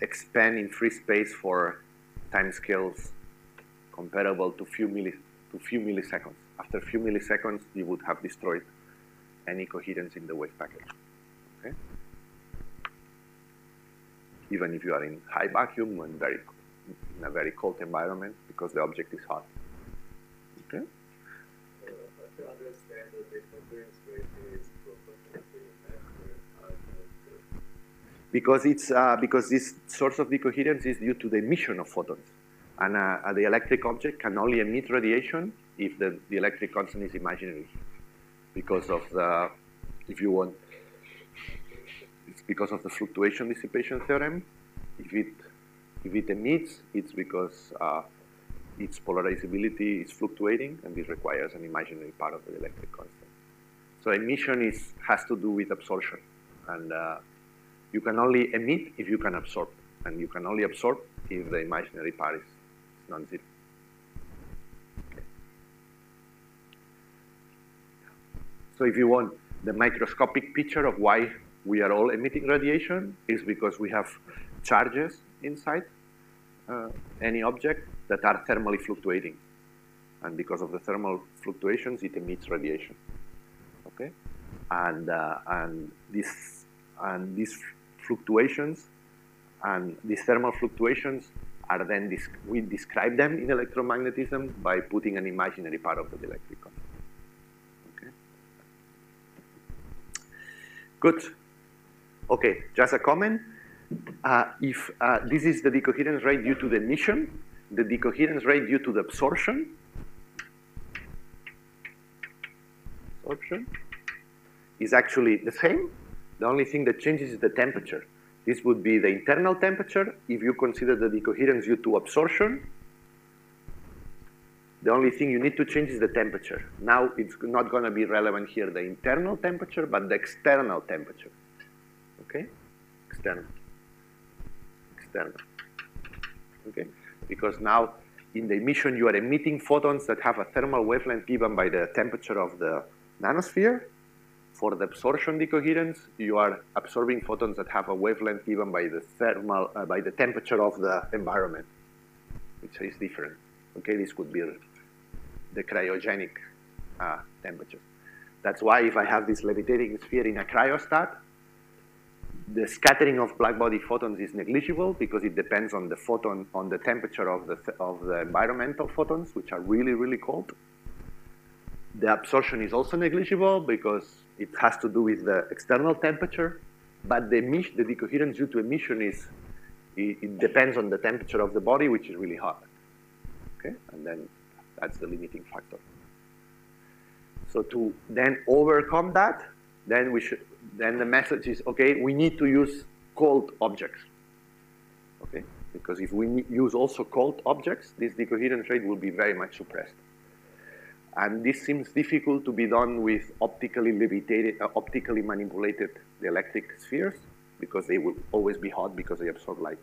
expand in free space for timescales comparable to few, milli to few milliseconds. After a few milliseconds, you would have destroyed any coherence in the wave packet. Okay? Even if you are in high vacuum and very in a very cold environment because the object is hot. Okay? because it's uh, because this source of decoherence is due to the emission of photons. And uh, the electric object can only emit radiation if the, the dielectric constant is imaginary. Because of the, if you want, it's because of the fluctuation dissipation theorem. If it, if it emits, it's because uh, its polarizability is fluctuating, and this requires an imaginary part of the dielectric constant. So emission is, has to do with absorption. And uh, you can only emit if you can absorb. And you can only absorb if the imaginary part is So if you want the microscopic picture of why we are all emitting radiation is because we have charges inside uh, any object that are thermally fluctuating. And because of the thermal fluctuations, it emits radiation. Okay? And, uh, and, this, and these fluctuations and these thermal fluctuations are then, we describe them in electromagnetism by putting an imaginary part of the dielectric constant. Okay? Good. Okay, just a comment. Uh, if uh, this is the decoherence rate due to the emission, the decoherence rate due to the absorption, absorption is actually the same. The only thing that changes is the temperature. This would be the internal temperature. If you consider the decoherence due to absorption, the only thing you need to change is the temperature. Now it's not going to be relevant here, the internal temperature, but the external temperature. Okay? External. External. Okay? Because now in the emission you are emitting photons that have a thermal wavelength given by the temperature of the nanosphere. For the absorption decoherence, you are absorbing photons that have a wavelength given by the thermal, uh, by the temperature of the environment, which is different. Okay, this could be the cryogenic uh, temperature. That's why if I have this levitating sphere in a cryostat, the scattering of black body photons is negligible because it depends on the photon, on the temperature of the, of the environmental photons, which are really, really cold. The absorption is also negligible because it has to do with the external temperature, but the, emission, the decoherence due to emission is, it, it, depends on the temperature of the body, which is really hot. Okay, and then that's the limiting factor. So to then overcome that, then we should, then the message is, okay, we need to use cold objects. Okay, because if we use also cold objects, this decoherence rate will be very much suppressed. And this seems difficult to be done with optically levitated, uh, optically manipulated dielectric spheres because they will always be hot because they absorb light.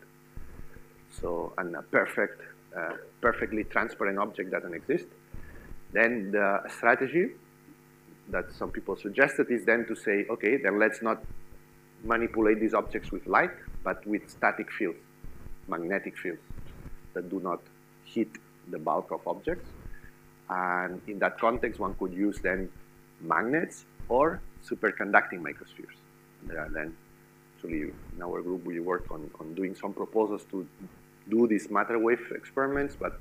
So, and a perfect, uh, perfectly transparent object doesn't exist. Then the strategy that some people suggested is then to say, okay, then let's not manipulate these objects with light, but with static fields, magnetic fields that do not hit the bulk of objects. And in that context, one could use then magnets or superconducting microspheres. And there are then, actually, in our group, we work on, on doing some proposals to do these matter wave experiments, but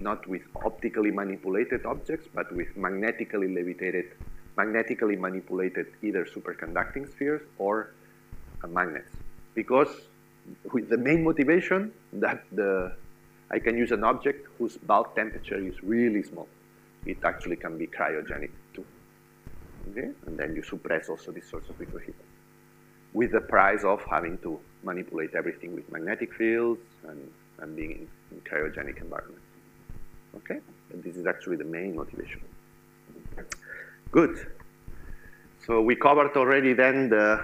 not with optically manipulated objects, but with magnetically levitated, magnetically manipulated either superconducting spheres or uh, magnets. Because with the main motivation that the I can use an object whose bulk temperature is really small it actually can be cryogenic too. Okay? And then you suppress also this source of heat with the price of having to manipulate everything with magnetic fields and, and being in, in cryogenic environments. Okay? And this is actually the main motivation. Good. So we covered already then the,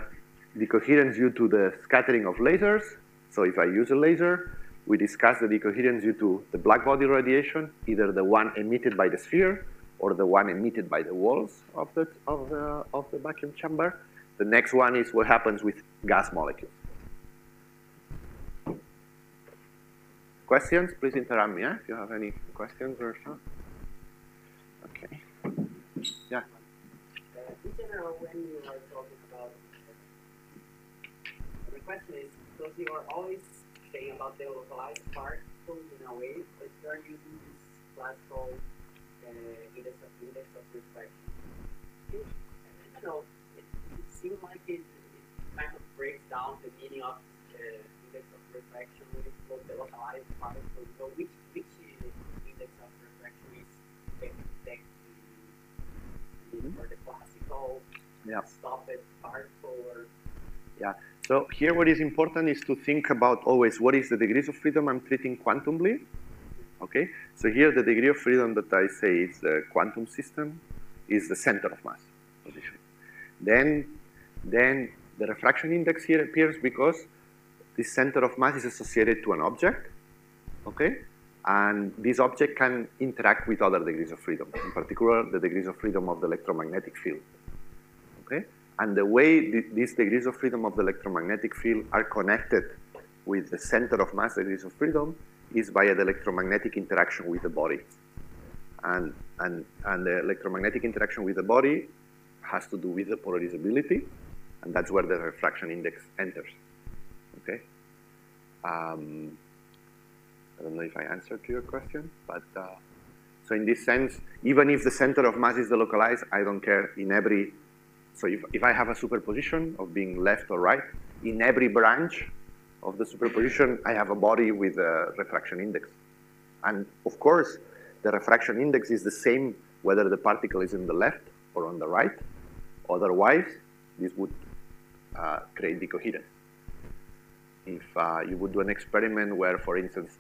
the coherence due to the scattering of lasers. So if I use a laser, we discussed the decoherence due to the black body radiation, either the one emitted by the sphere or the one emitted by the walls of the, of the, of the vacuum chamber. The next one is what happens with gas molecules. Questions? Please interrupt me eh? if you have any questions or so. Okay. Yeah. In general, when you are talking about the question is, because you are always saying about the localized particles in a way, but you are using this classical uh, index of index of reflection. It, I don't know. It, it seems like it, it, kind of breaks down the meaning of uh, index of reflection with the localized particles. So which which index of reflection is exactly mm-hmm. for the classical yeah. stopped particle or yeah. So here what is important is to think about always what is the degrees of freedom I'm treating quantumly. Okay, so here the degree of freedom that I say is the quantum system is the center of mass position. Then, then the refraction index here appears because this center of mass is associated to an object, okay? And this object can interact with other degrees of freedom, in particular, the degrees of freedom of the electromagnetic field, okay? And the way th these degrees of freedom of the electromagnetic field are connected with the center of mass degrees of freedom is via the electromagnetic interaction with the body. And, and, and the electromagnetic interaction with the body has to do with the polarizability, and that's where the refraction index enters. Okay? Um, I don't know if I answered to your question, but uh, so in this sense, even if the center of mass is delocalized, I don't care in every, so if, if I have a superposition of being left or right, in every branch of the superposition, I have a body with a refraction index. And of course, the refraction index is the same whether the particle is in the left or on the right. Otherwise, this would uh, create decoherence. If uh, you would do an experiment where, for instance,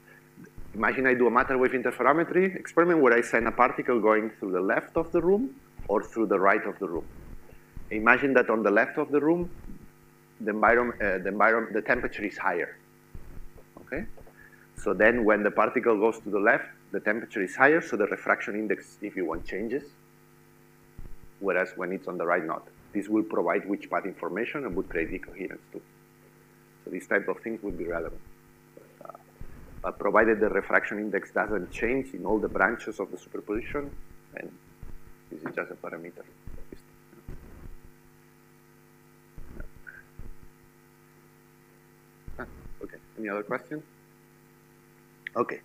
imagine I do a matter wave interferometry experiment where I send a particle going through the left of the room or through the right of the room. Imagine that on the left of the room, the environment, uh, the environment, the temperature is higher. Okay, so then when the particle goes to the left, the temperature is higher, so the refraction index, if you want, changes. Whereas when it's on the right, not. This will provide which path information and would create decoherence too. So these type of things would be relevant. But, uh, but provided the refraction index doesn't change in all the branches of the superposition, and this is just a parameter. Okay, any other questions? Okay.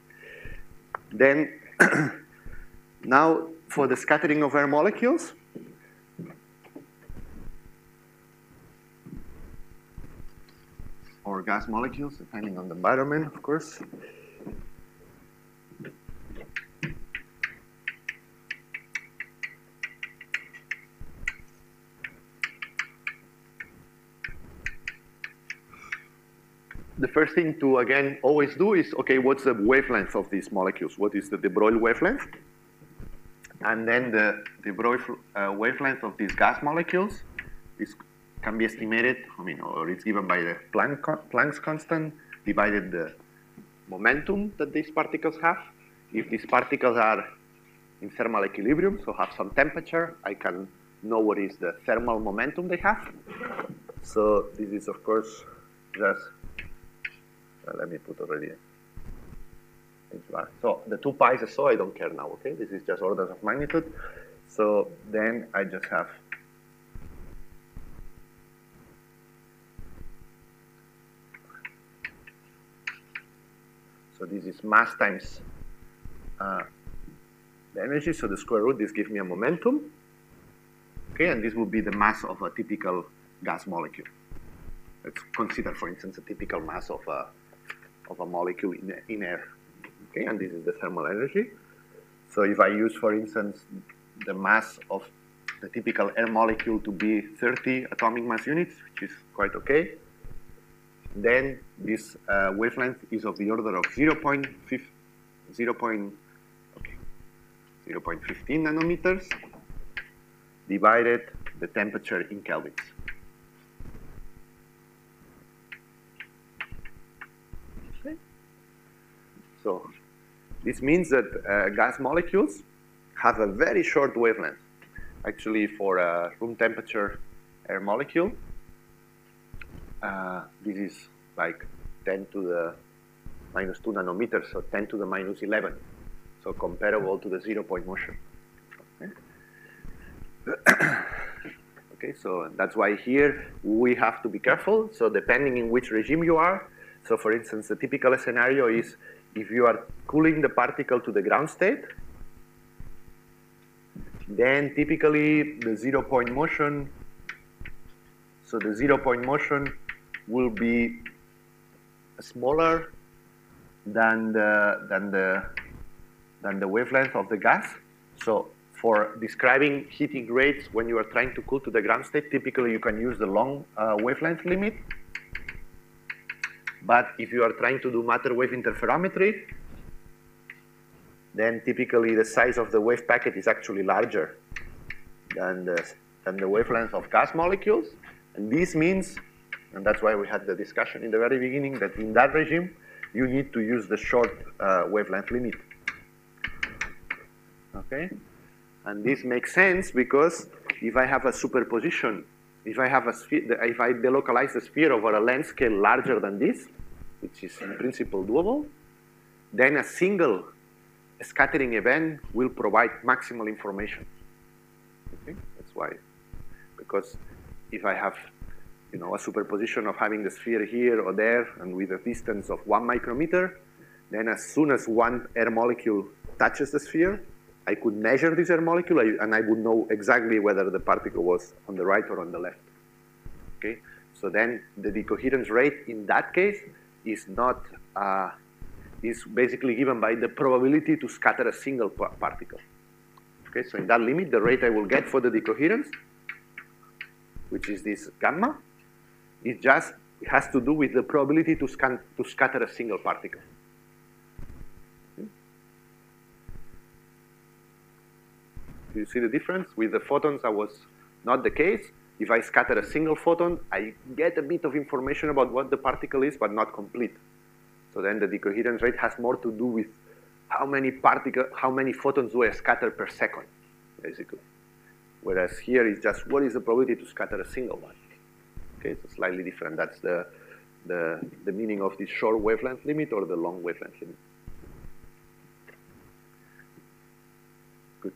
Then, now for the scattering of air molecules, or gas molecules, depending on the environment, of course. The first thing to, again, always do is, okay, what's the wavelength of these molecules? What is the de Broglie wavelength? And then the de Broglie uh, wavelength of these gas molecules is, can be estimated, I mean, or it's given by the Planck, Planck's constant divided the momentum that these particles have. If these particles are in thermal equilibrium, so have some temperature, I can know what is the thermal momentum they have. So this is, of course, just let me put already so the two pi's so I don't care now, okay? This is just orders of magnitude. So then I just have So this is mass times uh, the energy, so the square root, this gives me a momentum. Okay, and this would be the mass of a typical gas molecule. Let's consider, for instance, a typical mass of a of a molecule in, in air. Okay, and this is the thermal energy. So if I use, for instance, the mass of the typical air molecule to be 30 atomic mass units, which is quite okay, then this uh, wavelength is of the order of 0 0.5, 0. Okay, 0 0.15 nanometers divided the temperature in kelvins. So this means that uh, gas molecules have a very short wavelength. Actually, for a room temperature air molecule, uh, this is like 10 to the minus 2 nanometers, so 10 to the minus 11. So comparable to the zero point motion. Okay, okay so that's why here we have to be careful. So depending in which regime you are, so for instance, the typical scenario is if you are cooling the particle to the ground state, then typically the zero point motion, so the zero point motion will be smaller than the, than the, than the wavelength of the gas. So for describing heating rates when you are trying to cool to the ground state, typically you can use the long uh, wavelength limit. But if you are trying to do matter wave interferometry, then typically the size of the wave packet is actually larger than the than the wavelength of gas molecules. And this means, and that's why we had the discussion in the very beginning, that in that regime, you need to use the short uh, wavelength limit. Okay? And this makes sense because if I have a superposition, if I have a sphere, if I delocalize the sphere over a length scale larger than this, which is in principle doable, then a single scattering event will provide maximal information. Okay? That's why. Because if I have you know, a superposition of having the sphere here or there and with a distance of one micrometer, then as soon as one air molecule touches the sphere, I could measure this air molecule and I would know exactly whether the particle was on the right or on the left. Okay, so then the decoherence rate in that case is not uh, is basically given by the probability to scatter a single particle. Okay, so in that limit, the rate I will get for the decoherence, which is this gamma, it just has to do with the probability to, scan, to scatter a single particle. You see the difference? With the photons, that was not the case. If I scatter a single photon, I get a bit of information about what the particle is, but not complete. So then the decoherence rate has more to do with how many particle, how many photons do I scatter per second, basically. Whereas here is just what is the probability to scatter a single one. Okay, so slightly different. That's the, the, the meaning of the short wavelength limit or the long wavelength limit. Good.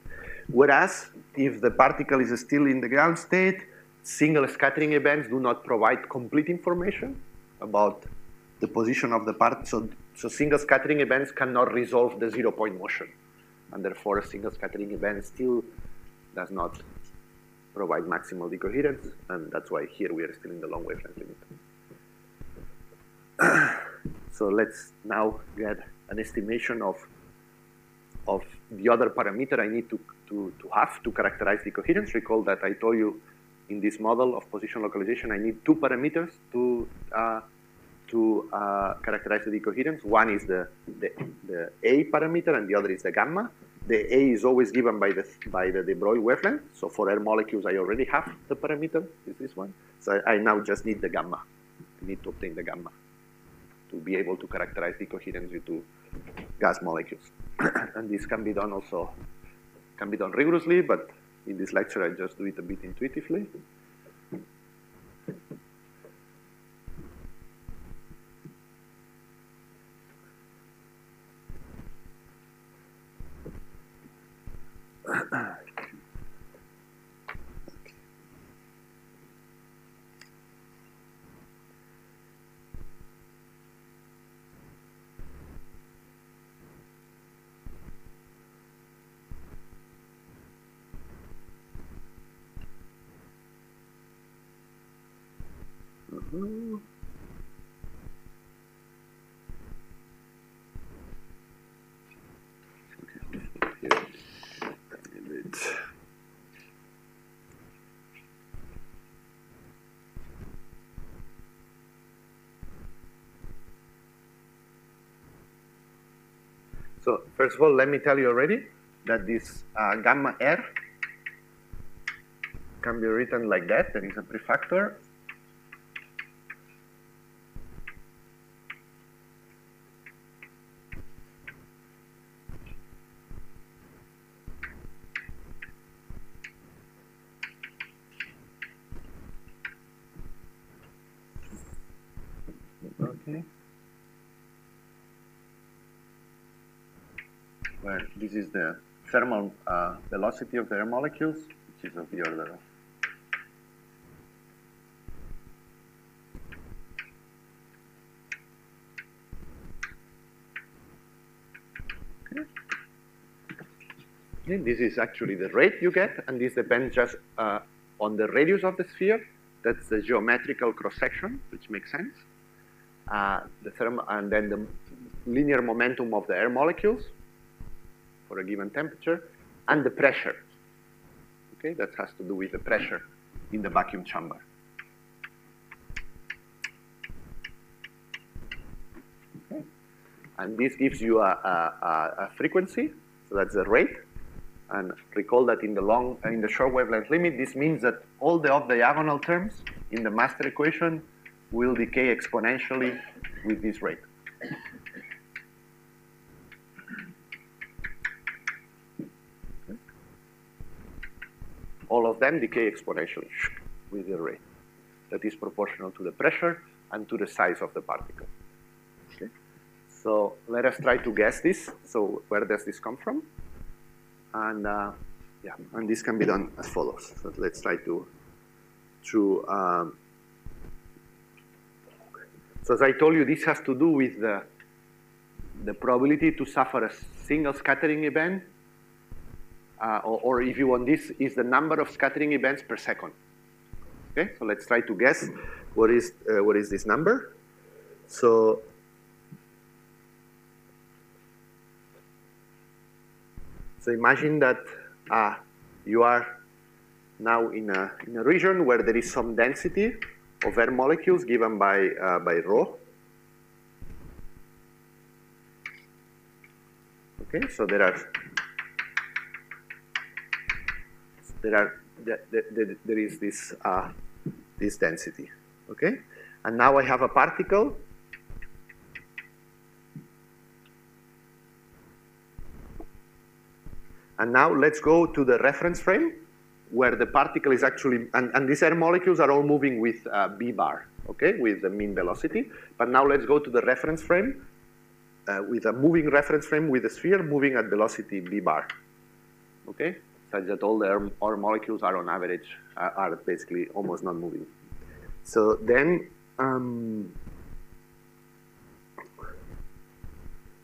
Whereas if the particle is still in the ground state, single scattering events do not provide complete information about the position of the part. So, so single scattering events cannot resolve the zero point motion. And therefore, a single scattering event still does not provide maximal decoherence. And that's why here we are still in the long wavelength limit. so let's now get an estimation of, of the other parameter I need to, to, to have to characterize the coherence. Recall that I told you in this model of position localization, I need two parameters to uh, to uh, characterize the decoherence. One is the, the, the, A parameter and the other is the gamma. The A is always given by the, by the de Broglie wavelength. So for air molecules, I already have the parameter, is this one. So I, now just need the gamma. I need to obtain the gamma to be able to characterize decoherence due to gas molecules. and this can be done also, can be done rigorously, but in this lecture, I just do it a bit intuitively. So first of all, let me tell you already that this uh, gamma R can be written like that. There is a prefactor. Okay. where this is the thermal uh, velocity of the air molecules, which is of the order of. This is actually the rate you get, and this depends just uh, on the radius of the sphere. That's the geometrical cross-section, which makes sense. Uh, the thermal, and then the linear momentum of the air molecules, for a given temperature, and the pressure. Okay, that has to do with the pressure in the vacuum chamber. Okay. And this gives you a, a, a frequency, so that's the rate, And recall that in the long, in the short wavelength limit, this means that all the off-diagonal terms in the master equation will decay exponentially with this rate. All of them decay exponentially with the rate that is proportional to the pressure and to the size of the particle. Okay. So let us try to guess this. So where does this come from? And uh, yeah, and this can be done as follows. So let's try to, to um, so as I told you, this has to do with the, the probability to suffer a single scattering event, uh, or, or, if you want, this is the number of scattering events per second. Okay, so let's try to guess what is uh, what is this number. So so imagine that uh, you are now in a in a region where there is some density of air molecules given by, uh, by rho. Okay, so there are there are the, the, the, there is this uh, this density. Okay, and now I have a particle. And now let's go to the reference frame where the particle is actually, and, and these air molecules are all moving with uh, b bar, okay, with the mean velocity. But now let's go to the reference frame uh, with a moving reference frame with a sphere moving at velocity b bar, okay, such that all the air, molecules are on average, uh, are basically almost not moving. So then, um,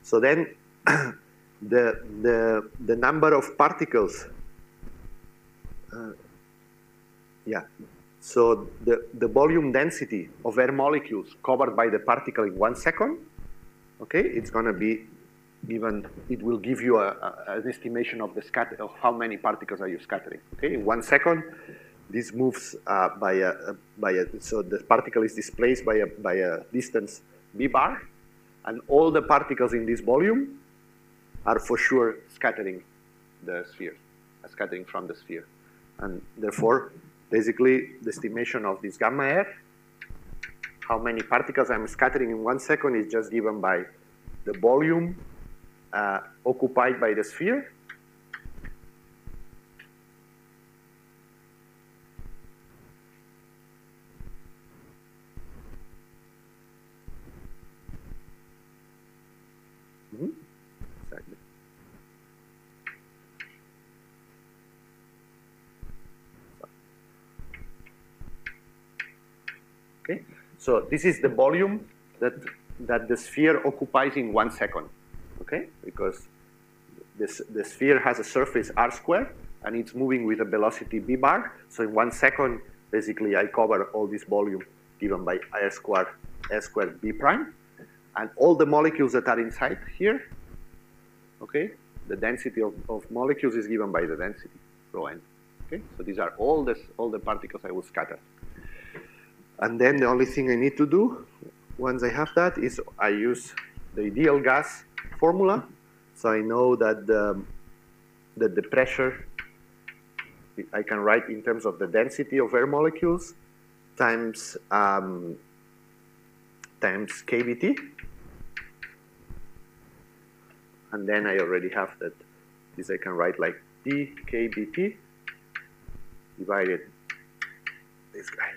so then the, the, the number of particles uh, yeah. So the, the volume density of air molecules covered by the particle in one second, okay, it's going to be given, it will give you a, a, an estimation of the scatter, of how many particles are you scattering, okay? In one second, this moves uh, by, a, by a, so the particle is displaced by a, by a distance b bar, and all the particles in this volume are for sure scattering the sphere, scattering from the sphere. And therefore, basically, the estimation of this gamma r, how many particles I'm scattering in one second is just given by the volume uh, occupied by the sphere. So this is the volume that, that the sphere occupies in one second, okay? Because this, the sphere has a surface r squared, and it's moving with a velocity b bar. So in one second, basically, I cover all this volume given by r squared, s squared b prime. And all the molecules that are inside here, okay, the density of, of molecules is given by the density, rho n. Okay, so these are all, this, all the particles I will scatter. And then the only thing I need to do, once I have that, is I use the ideal gas formula. So I know that the, that the pressure I can write in terms of the density of air molecules times um, times kBT. And then I already have that this I can write like d kBT divided this guy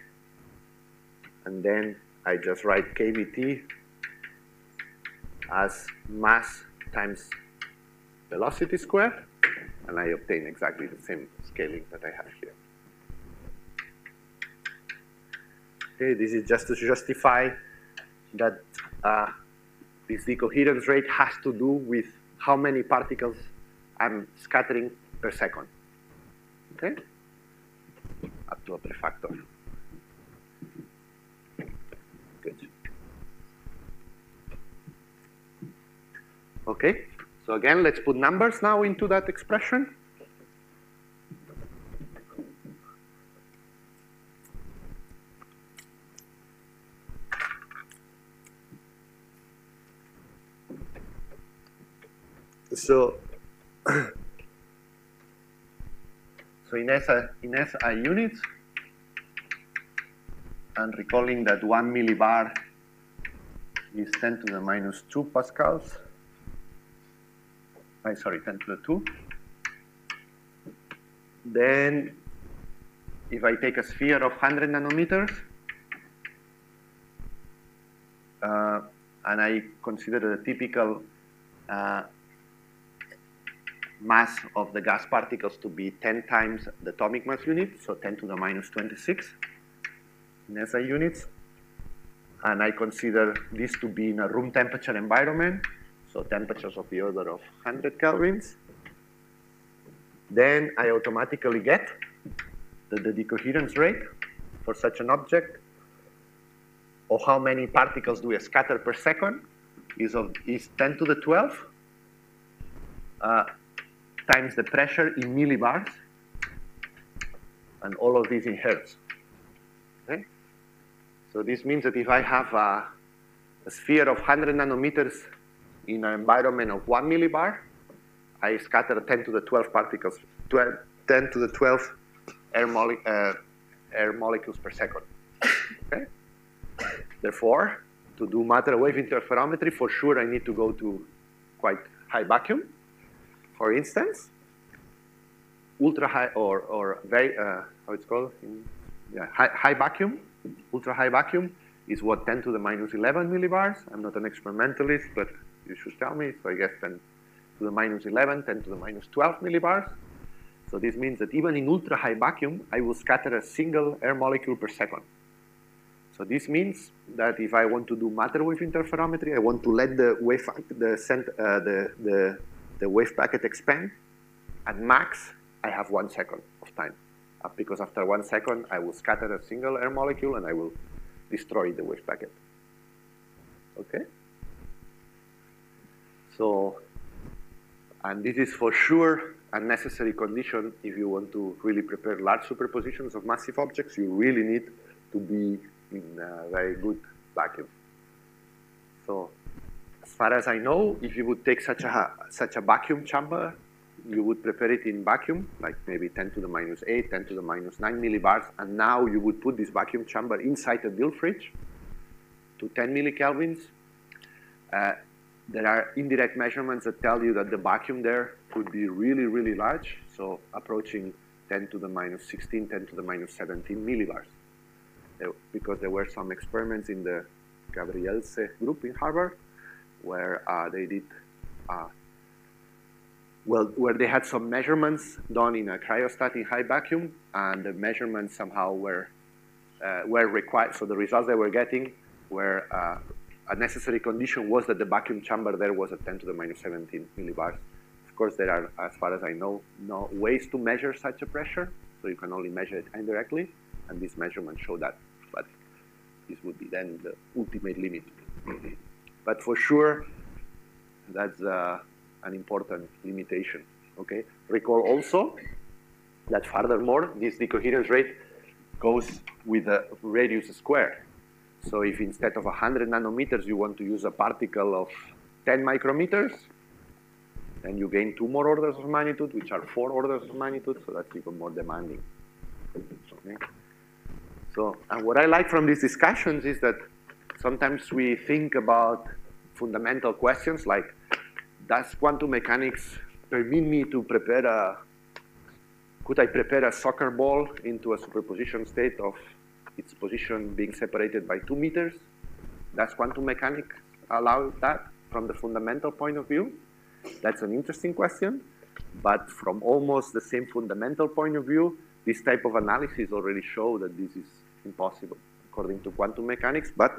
and then I just write kBT as mass times velocity squared, and I obtain exactly the same scaling that I have here. Okay, this is just to justify that uh, this decoherence rate has to do with how many particles I'm scattering per second. Okay? Up to a prefactor. Okay, so again, let's put numbers now into that expression. So, So in SI, uh, in SI units, and recalling that one millibar is 10 to the minus 2 pascals. I sorry, 10 to the 2. Then, if I take a sphere of 100 nanometers, uh, and I consider the typical uh, mass of the gas particles to be 10 times the atomic mass unit, so 10 to the minus 26 in SI units. And I consider this to be in a room temperature environment, so temperatures of the order of 100 kelvins. Then I automatically get the, the decoherence rate for such an object, or how many particles do we scatter per second, is, of, is 10 to the 12 uh, times the pressure in millibars, and all of these in hertz. Okay? So this means that if I have a, a sphere of 100 nanometers in an environment of 1 millibar, I scatter 10 to the 12 particles, 12, 10 to the 12 air, mole, uh, air molecules per second. Okay? Therefore, to do matter wave interferometry, for sure I need to go to quite high vacuum. For instance, ultra high or, or very, uh, how it's called? In, yeah, high, high vacuum, ultra high vacuum is what 10 to the minus 11 millibars. I'm not an experimentalist, but you should tell me. So I guess 10 to the minus 11, 10 to the minus 12 millibars. So this means that even in ultra high vacuum, I will scatter a single air molecule per second. So this means that if I want to do matter wave interferometry, I want to let the wave the, cent, uh, the, the, the wave packet expand. At max, I have one second of time, uh, because after one second, I will scatter a single air molecule and I will destroy the wave packet. Okay. So, and this is for sure a necessary condition if you want to really prepare large superpositions of massive objects. You really need to be in a very good vacuum. So as far as I know, if you would take such a, such a vacuum chamber, you would prepare it in vacuum, like maybe 10 to the minus 8, 10 to the minus 9 millibars, and now you would put this vacuum chamber inside a dill fridge to 10 millikelvins. Uh, there are indirect measurements that tell you that the vacuum there could be really, really large, so approaching 10 to the minus 16, 10 to the minus 17 millibars. Because there were some experiments in the Gabrielse group in Harvard where uh, they did, uh, well, where they had some measurements done in a cryostat in high vacuum, and the measurements somehow were, uh, were required, so the results they were getting were uh, a necessary condition was that the vacuum chamber there was at 10 to the minus 17 millibars. Of course, there are, as far as I know, no ways to measure such a pressure, so you can only measure it indirectly, and these measurements show that but this would be then the ultimate limit. but for sure, that's uh, an important limitation. Okay. Recall also that furthermore, this decoherence rate goes with the radius square. So if instead of 100 nanometers you want to use a particle of 10 micrometers, then you gain two more orders of magnitude, which are four orders of magnitude, so that's even more demanding. Okay. So, what I like from these discussions is that sometimes we think about fundamental questions like, does quantum mechanics permit me to prepare a, could I prepare a soccer ball into a superposition state of its position being separated by two meters? Does quantum mechanics allow that from the fundamental point of view? That's an interesting question. But from almost the same fundamental point of view, this type of analysis already show that this is impossible according to quantum mechanics, but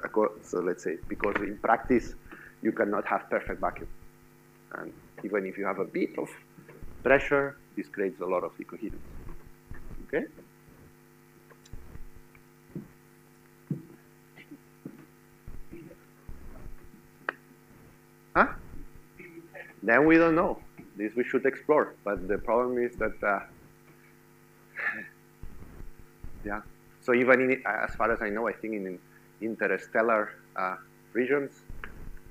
so let's say, because in practice, you cannot have perfect vacuum. And even if you have a bit of pressure, this creates a lot of decoherence. Okay? Huh? Then we don't know. This we should explore. But the problem is that, uh, yeah. So even in, as far as I know, I think in interstellar uh, regions,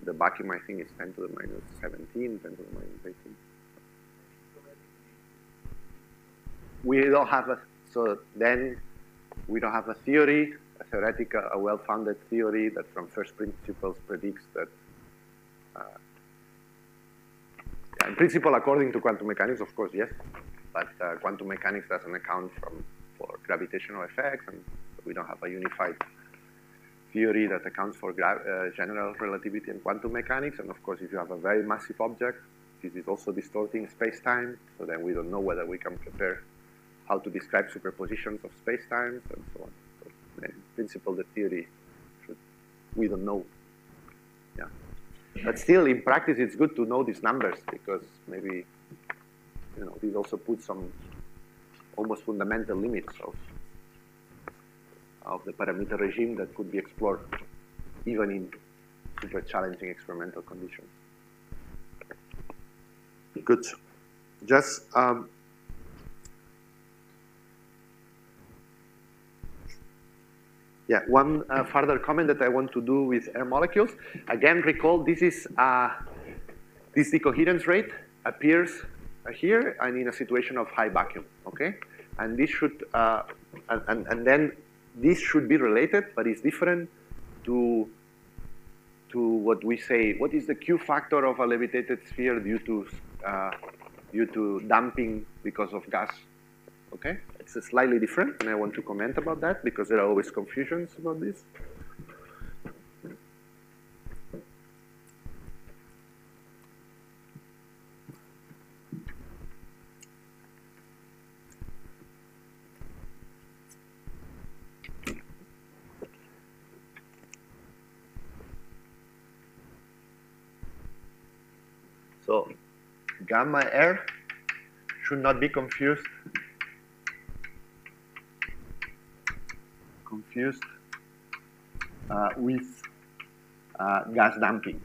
the vacuum I think is 10 to the minus 17, 10 to the minus 18. we don't have a, so then we don't have a theory, a theoretical, a well-founded theory that from first principles predicts that, in principle, according to quantum mechanics, of course, yes, but uh, quantum mechanics doesn't account from, for gravitational effects, and we don't have a unified theory that accounts for uh, general relativity and quantum mechanics. And of course, if you have a very massive object, this is also distorting space-time, so then we don't know whether we can prepare how to describe superpositions of space-times and so on. So in principle, the theory, should, we don't know. But still, in practice, it's good to know these numbers because maybe, you know, these also put some almost fundamental limits of of the parameter regime that could be explored even in super challenging experimental conditions. Good. Just um, yeah, one uh, further comment that I want to do with air molecules. Again, recall this is uh, this decoherence rate appears here and in a situation of high vacuum. Okay, and this should uh, and, and then this should be related, but it's different to to what we say. What is the Q factor of a levitated sphere due to uh, due to damping because of gas? Okay, it's slightly different, and I want to comment about that because there are always confusions about this. So gamma r should not be confused confused uh, with uh, gas damping.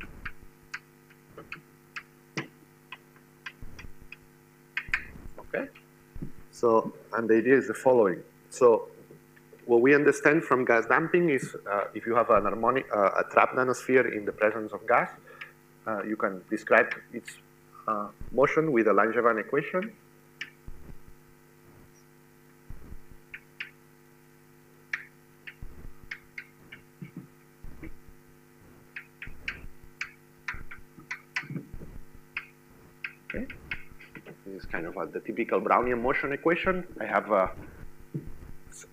Okay, so and the idea is the following. So what we understand from gas damping is uh, if you have an harmonic, uh, a trapped nanosphere in the presence of gas, uh, you can describe its uh, motion with a Langevin equation. Okay, this is kind of a, the typical Brownian motion equation. I have a,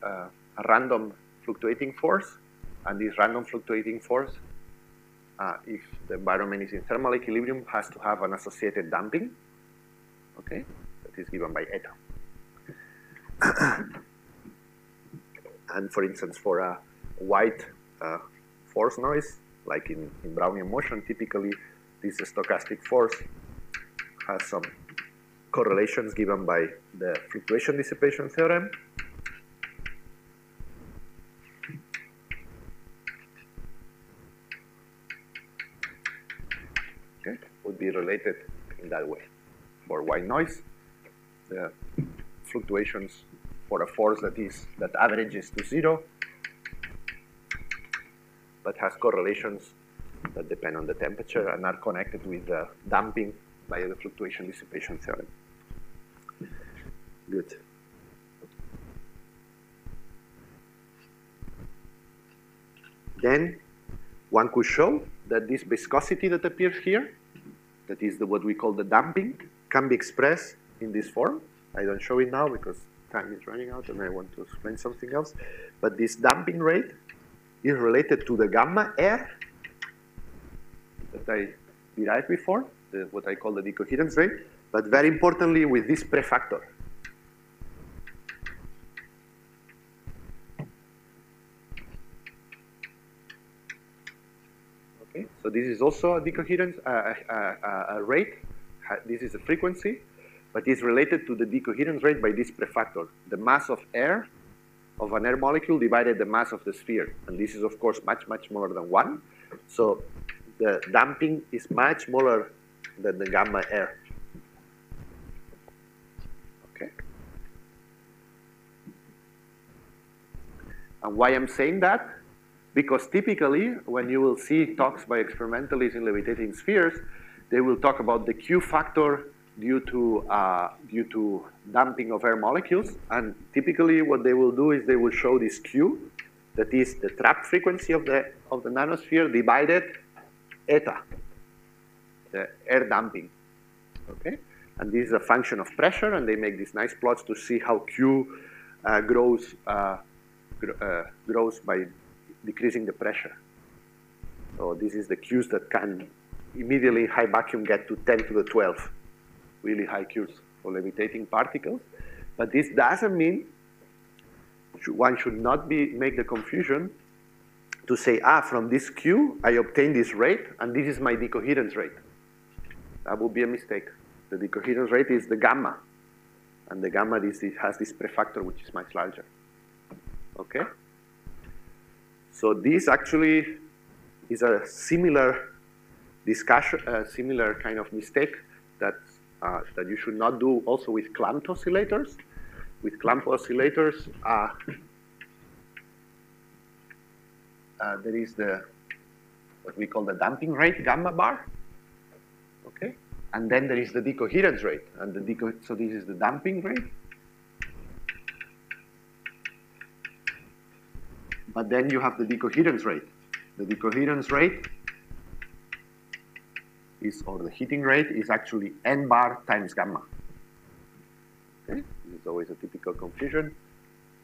a, random fluctuating force, and this random fluctuating force uh, if the environment is in thermal equilibrium, has to have an associated damping, okay, that is given by eta. and for instance, for a white uh, force noise, like in, in Brownian motion, typically this stochastic force has some correlations given by the fluctuation dissipation theorem. would be related in that way. For white noise, the fluctuations for a force that is that averages to zero, but has correlations that depend on the temperature and are connected with the damping by the fluctuation dissipation theorem. Good. Then one could show that this viscosity that appears here that is the, what we call the damping, can be expressed in this form. I don't show it now because time is running out and I want to explain something else. But this damping rate is related to the gamma air that I derived before, the, what I call the decoherence rate, but very importantly with this prefactor. Okay, so this is also a decoherence uh, uh, rate. This is a frequency, but it's related to the decoherence rate by this prefactor, the mass of air of an air molecule divided the mass of the sphere. And this is, of course, much, much more than one. So the damping is much smaller than the gamma air. Okay. And why I'm saying that? Because typically, when you will see talks by experimentalists in levitating spheres, they will talk about the Q factor due to, uh, due to damping of air molecules. And typically what they will do is they will show this Q, that is the trap frequency of the, of the nanosphere divided eta, the air damping, okay? And this is a function of pressure, and they make these nice plots to see how Q uh, grows, uh, gr uh, grows by decreasing the pressure. So this is the Qs that can immediately high vacuum get to 10 to the 12, really high Qs for levitating particles. But this doesn't mean one should not be make the confusion to say, ah, from this Q, I obtain this rate, and this is my decoherence rate. That would be a mistake. The decoherence rate is the gamma, and the gamma is, has this prefactor which is much larger. Okay? So this actually is a similar discussion, a similar kind of mistake that, uh, that you should not do also with clamped oscillators. With clamped oscillators, uh, uh, there is the what we call the damping rate gamma bar, okay? And then there is the decoherence rate, and the deco so this is the damping rate. But then you have the decoherence rate. The decoherence rate is, or the heating rate is actually n bar times gamma. Okay, this is always a typical confusion.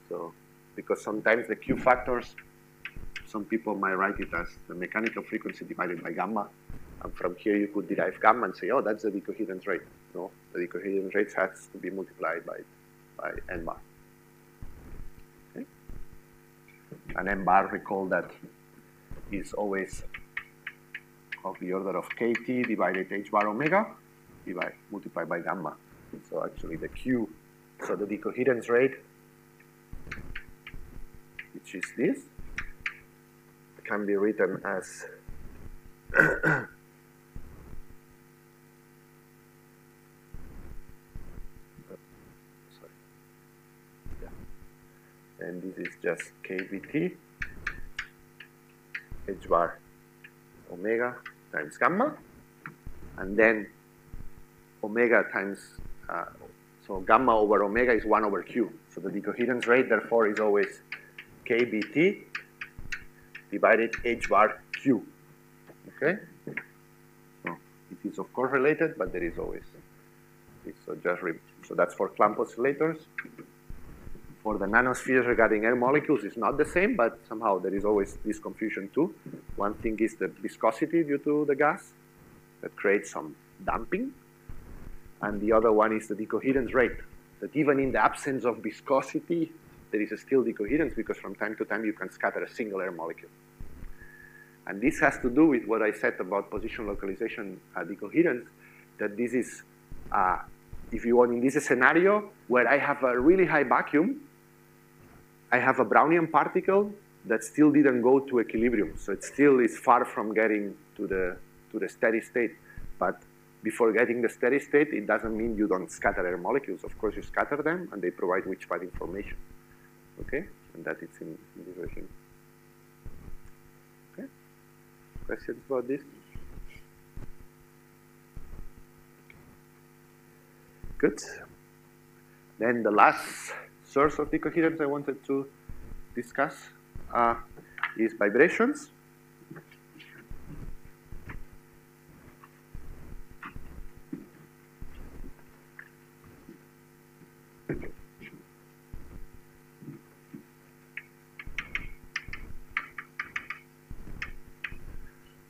So, because sometimes the Q factors, some people might write it as the mechanical frequency divided by gamma, and from here you could derive gamma and say, oh, that's the decoherence rate. No, the decoherence rate has to be multiplied by, by n bar. Okay? And n-bar, recall that is always of the order of kt divided h bar omega divided multiplied by gamma. So actually the q, so the decoherence rate, which is this, can be written as And this is just kBt h bar omega times gamma, and then omega times, uh, so gamma over omega is 1 over q. So the decoherence rate, therefore, is always kBt divided h bar q. Okay? So it is, of course, related, but there is always. So, just so that's for clamp oscillators. For the nanospheres regarding air molecules, is not the same, but somehow there is always this confusion too. One thing is the viscosity due to the gas that creates some damping, and the other one is the decoherence rate. That even in the absence of viscosity, there is still decoherence because from time to time you can scatter a single air molecule. And this has to do with what I said about position localization uh, decoherence, that this is, uh, if you want, in this scenario where I have a really high vacuum, I have a Brownian particle that still didn't go to equilibrium. So it still is far from getting to the, to the steady state. But before getting the steady state, it doesn't mean you don't scatter air molecules. Of course, you scatter them, and they provide which path information. Okay? And that is in, in this regime. Okay? Questions about this? Good. Then the last source of decoherence I wanted to discuss uh, is vibrations.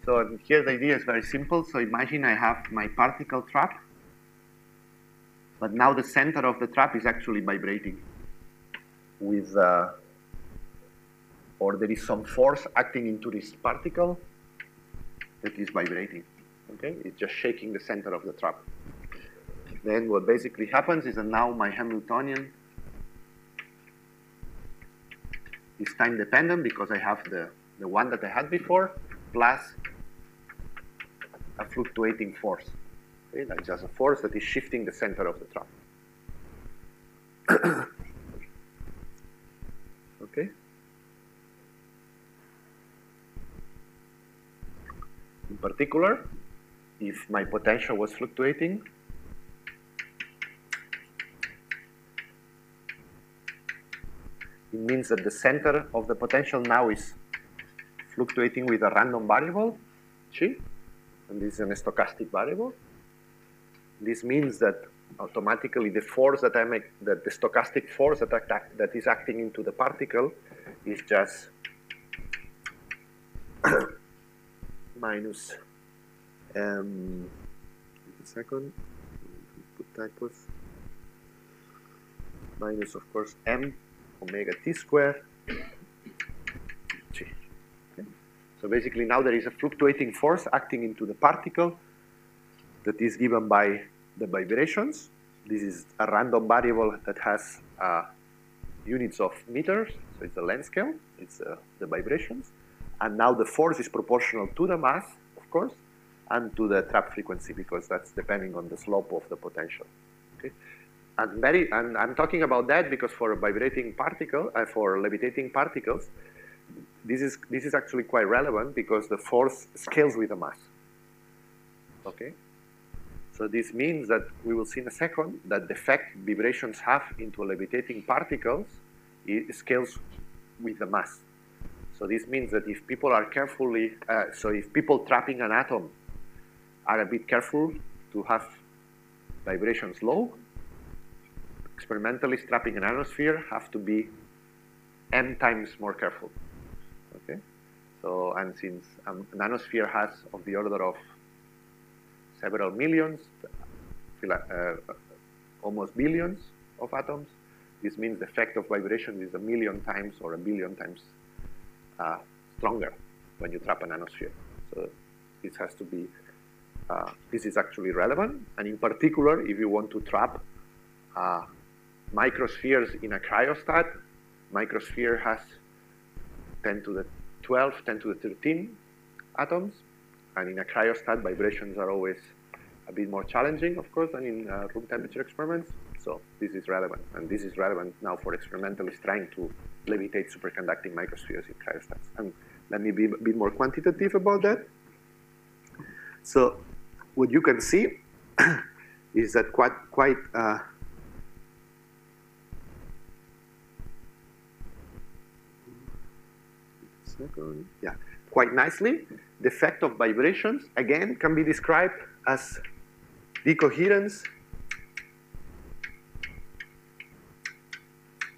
So here the idea is very simple. So imagine I have my particle trap, but now the center of the trap is actually vibrating with, uh, or there is some force acting into this particle that is vibrating. Okay, it's just shaking the center of the trap. Then what basically happens is that now my Hamiltonian is time dependent because I have the, the one that I had before plus a fluctuating force. Okay, that's just a force that is shifting the center of the trap. in particular, if my potential was fluctuating, it means that the center of the potential now is fluctuating with a random variable, chi, and this is a stochastic variable. This means that automatically the force that I make, that the stochastic force that, that is acting into the particle is just minus, um, a second, put typos, minus of course m omega t squared g. Okay. So basically now there is a fluctuating force acting into the particle that is given by the vibrations. This is a random variable that has uh, units of meters, so it's the length scale, it's uh, the vibrations. And now the force is proportional to the mass, of course, and to the trap frequency because that's depending on the slope of the potential. Okay? And, very, and I'm talking about that because for a vibrating particle, uh, for levitating particles, this is, this is actually quite relevant because the force scales with the mass. Okay? So this means that we will see in a second that the effect vibrations have into levitating particles scales with the mass. So this means that if people are carefully, uh, so if people trapping an atom are a bit careful to have vibrations low, experimentally trapping an nanosphere have to be n times more careful. Okay, so and since a nanosphere has of the order of several millions, uh, almost billions of atoms. This means the effect of vibration is a million times or a billion times uh, stronger when you trap a nanosphere. So this has to be, uh, this is actually relevant. And in particular, if you want to trap uh, microspheres in a cryostat, microsphere has 10 to the 12, 10 to the 13 atoms. And in a cryostat, vibrations are always a bit more challenging, of course, than in uh, room temperature experiments. So this is relevant, and this is relevant now for experimentalists trying to levitate superconducting microspheres in cryostats. And let me be a bit more quantitative about that. So what you can see is that quite, quite uh, yeah, quite nicely. The effect of vibrations, again, can be described as decoherence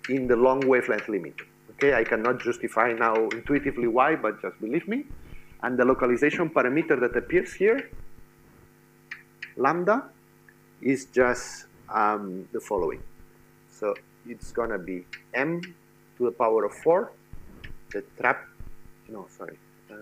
in the long wavelength limit. Okay, I cannot justify now intuitively why, but just believe me. And the localization parameter that appears here, lambda, is just um, the following. So it's going to be m to the power of 4, the trap, no, sorry, uh,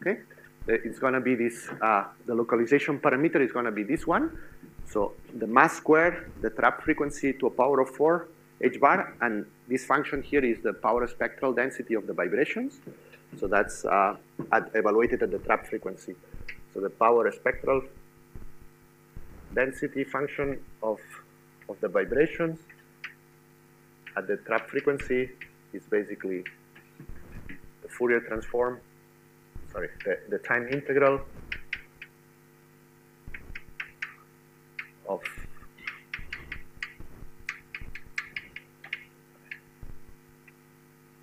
okay? It's going to be this, uh, the localization parameter is going to be this one. So the mass square, the trap frequency to a power of 4 h bar, and this function here is the power spectral density of the vibrations. So that's uh, at, evaluated at the trap frequency. So the power spectral density function of, of the vibrations at the trap frequency is basically the Fourier transform sorry, the, the time integral of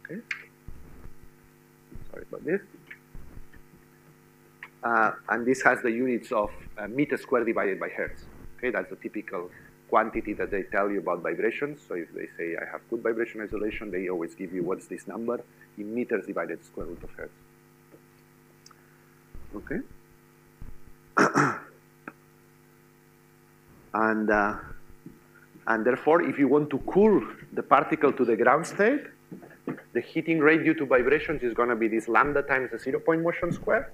okay. Sorry about this. Uh, and this has the units of uh, meter square divided by hertz. Okay that's the typical quantity that they tell you about vibrations. So if they say I have good vibration isolation they always give you what's this number? in meters divided square root of hertz okay. And uh, and therefore if you want to cool the particle to the ground state the heating rate due to vibrations is going to be this lambda times the zero point motion square.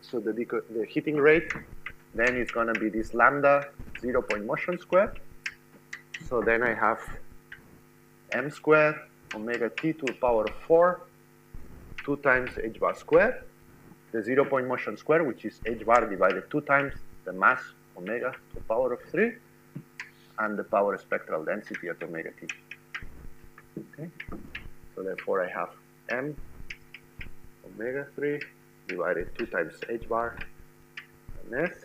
So the, the heating rate then is going to be this lambda zero point motion square. So then I have m squared omega t to the power of 4, 2 times h bar squared. the zero point motion square, which is h bar divided two times the mass omega to the power of three and the power spectral density at omega t. Okay, so therefore I have m omega 3 divided 2 times h bar and s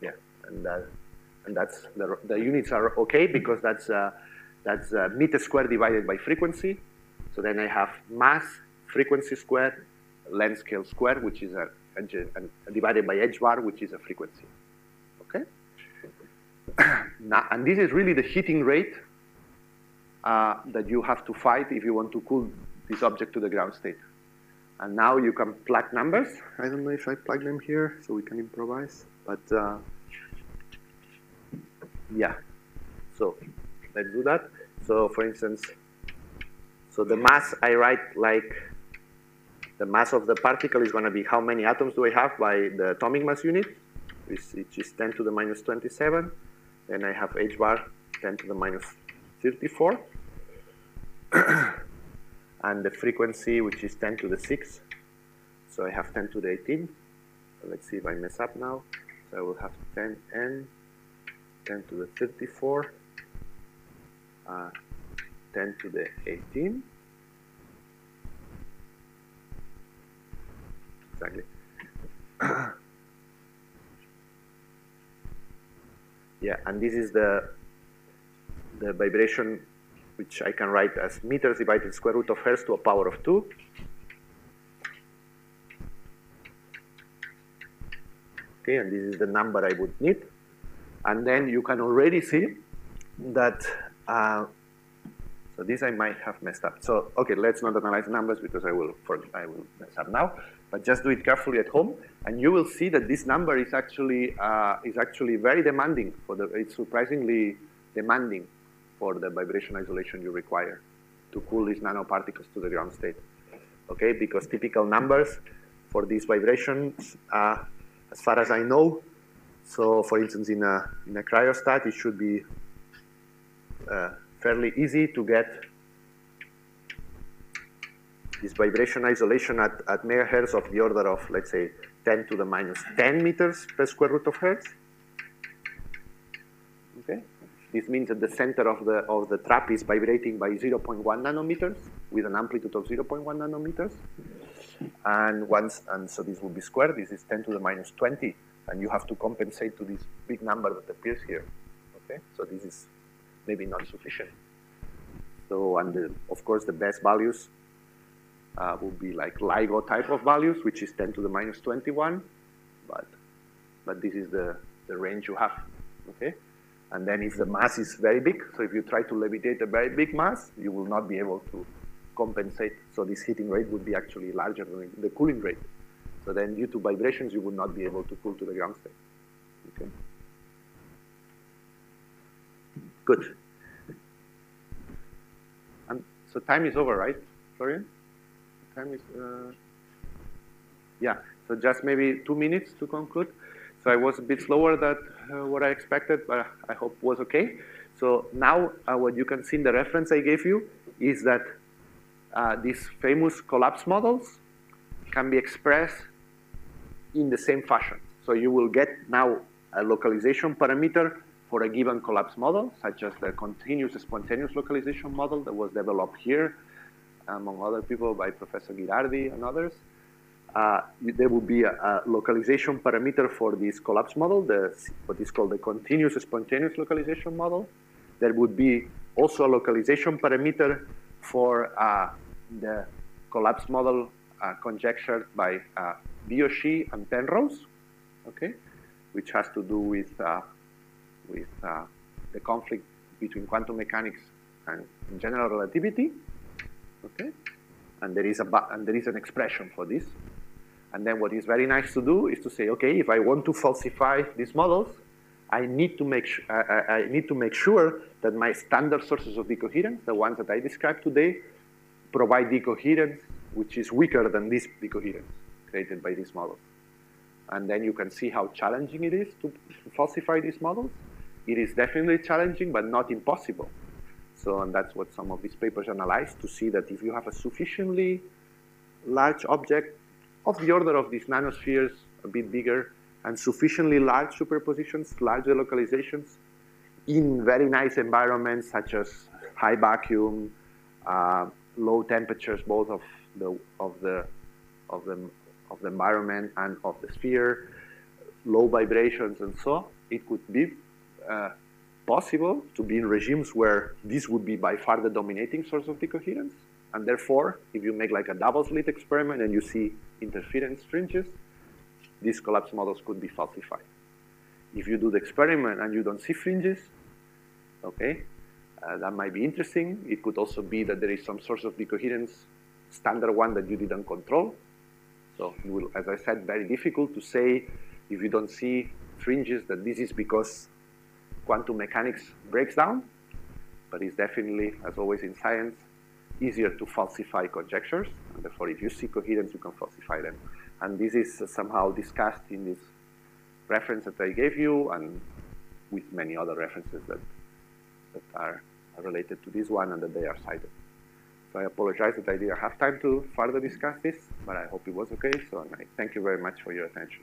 yeah and that and that's the, the units are okay because that's uh, that's uh, meter square divided by frequency so then I have mass frequency squared length scale squared which is a, a, a divided by h bar which is a frequency okay now, and this is really the heating rate uh, that you have to fight if you want to cool this object to the ground state. And now you can plug numbers. I don't know if I plug them here so we can improvise, but uh, yeah. So let's do that. So for instance, so the mass I write like the mass of the particle is going to be how many atoms do I have by the atomic mass unit, which is 10 to the minus 27. Then I have h bar 10 to the minus 34. and the frequency, which is 10 to the 6. So I have 10 to the 18. So let's see if I mess up now. So I will have 10n, 10 to the 34, uh, 10 to the 18. Exactly. Yeah, and this is the the vibration which I can write as meters divided square root of hertz to a power of 2. Okay, and this is the number I would need. And then you can already see that, uh, so this I might have messed up. So, okay, let's not analyze numbers because I will, I will mess up now but just do it carefully at home, and you will see that this number is actually uh, is actually very demanding for the. It's surprisingly demanding for the vibration isolation you require to cool these nanoparticles to the ground state. Okay, because typical numbers for these vibrations, uh, as far as I know, so for instance in a in a cryostat, it should be uh, fairly easy to get this vibration isolation at, at megahertz of the order of, let's say, 10 to the minus 10 meters per square root of hertz. Okay, this means that the center of the of the trap is vibrating by 0.1 nanometers with an amplitude of 0.1 nanometers, and once and so this will be squared. This is 10 to the minus 20, and you have to compensate to this big number that appears here. Okay, so this is maybe not sufficient. So and the, of course the best values uh, would be like LIGO type of values, which is 10 to the minus 21, but, but this is the, the range you have, okay? And then if the mass is very big, so if you try to levitate a very big mass, you will not be able to compensate. So this heating rate would be actually larger than the cooling rate. So then due to vibrations, you would not be able to pull to the ground state, okay? Good. And so time is over, right, Florian? time is, uh, yeah, so just maybe two minutes to conclude. So I was a bit slower than uh, what I expected, but I hope was okay. So now uh, what you can see in the reference I gave you is that uh, these famous collapse models can be expressed in the same fashion. So you will get now a localization parameter for a given collapse model, such as the continuous spontaneous localization model that was developed here among other people by Professor Ghirardi and others. Uh, there will be a, a, localization parameter for this collapse model, the, what is called the continuous spontaneous localization model. There would be also a localization parameter for uh, the collapse model uh, conjectured by Diósi and Penrose, okay, which has to do with, uh, with uh, the conflict between quantum mechanics and general relativity okay? And there is a and there is an expression for this. And then what is very nice to do is to say, okay, if I want to falsify these models, I need to make I, I need to make sure that my standard sources of decoherence, the ones that I described today, provide decoherence which is weaker than this decoherence created by these models. And then you can see how challenging it is to falsify these models. it is definitely challenging, but not impossible. So, and that's what some of these papers analyze to see that if you have a sufficiently large object of the order of these nanospheres, a bit bigger, and sufficiently large superpositions, larger localizations, in very nice environments such as high vacuum, uh, low temperatures, both of the of the of the of the environment and of the sphere, low vibrations, and so it could be uh, possible to be in regimes where this would be by far the dominating source of decoherence. And therefore, if you make like a double slit experiment and you see interference fringes, these collapse models could be falsified. If you do the experiment and you don't see fringes, okay, uh, that might be interesting. It could also be that there is some source of decoherence, standard one that you didn't control. So it will, as I said, very difficult to say if you don't see fringes that this is because quantum mechanics breaks down, but it's definitely, as always in science, easier to falsify conjectures. And therefore, if you see coherence, you can falsify them. And this is somehow discussed in this reference that I gave you and with many other references that, that are related to this one and that they are cited. So I apologize that I didn't have time to further discuss this, but I hope it was okay. So I thank you very much for your attention.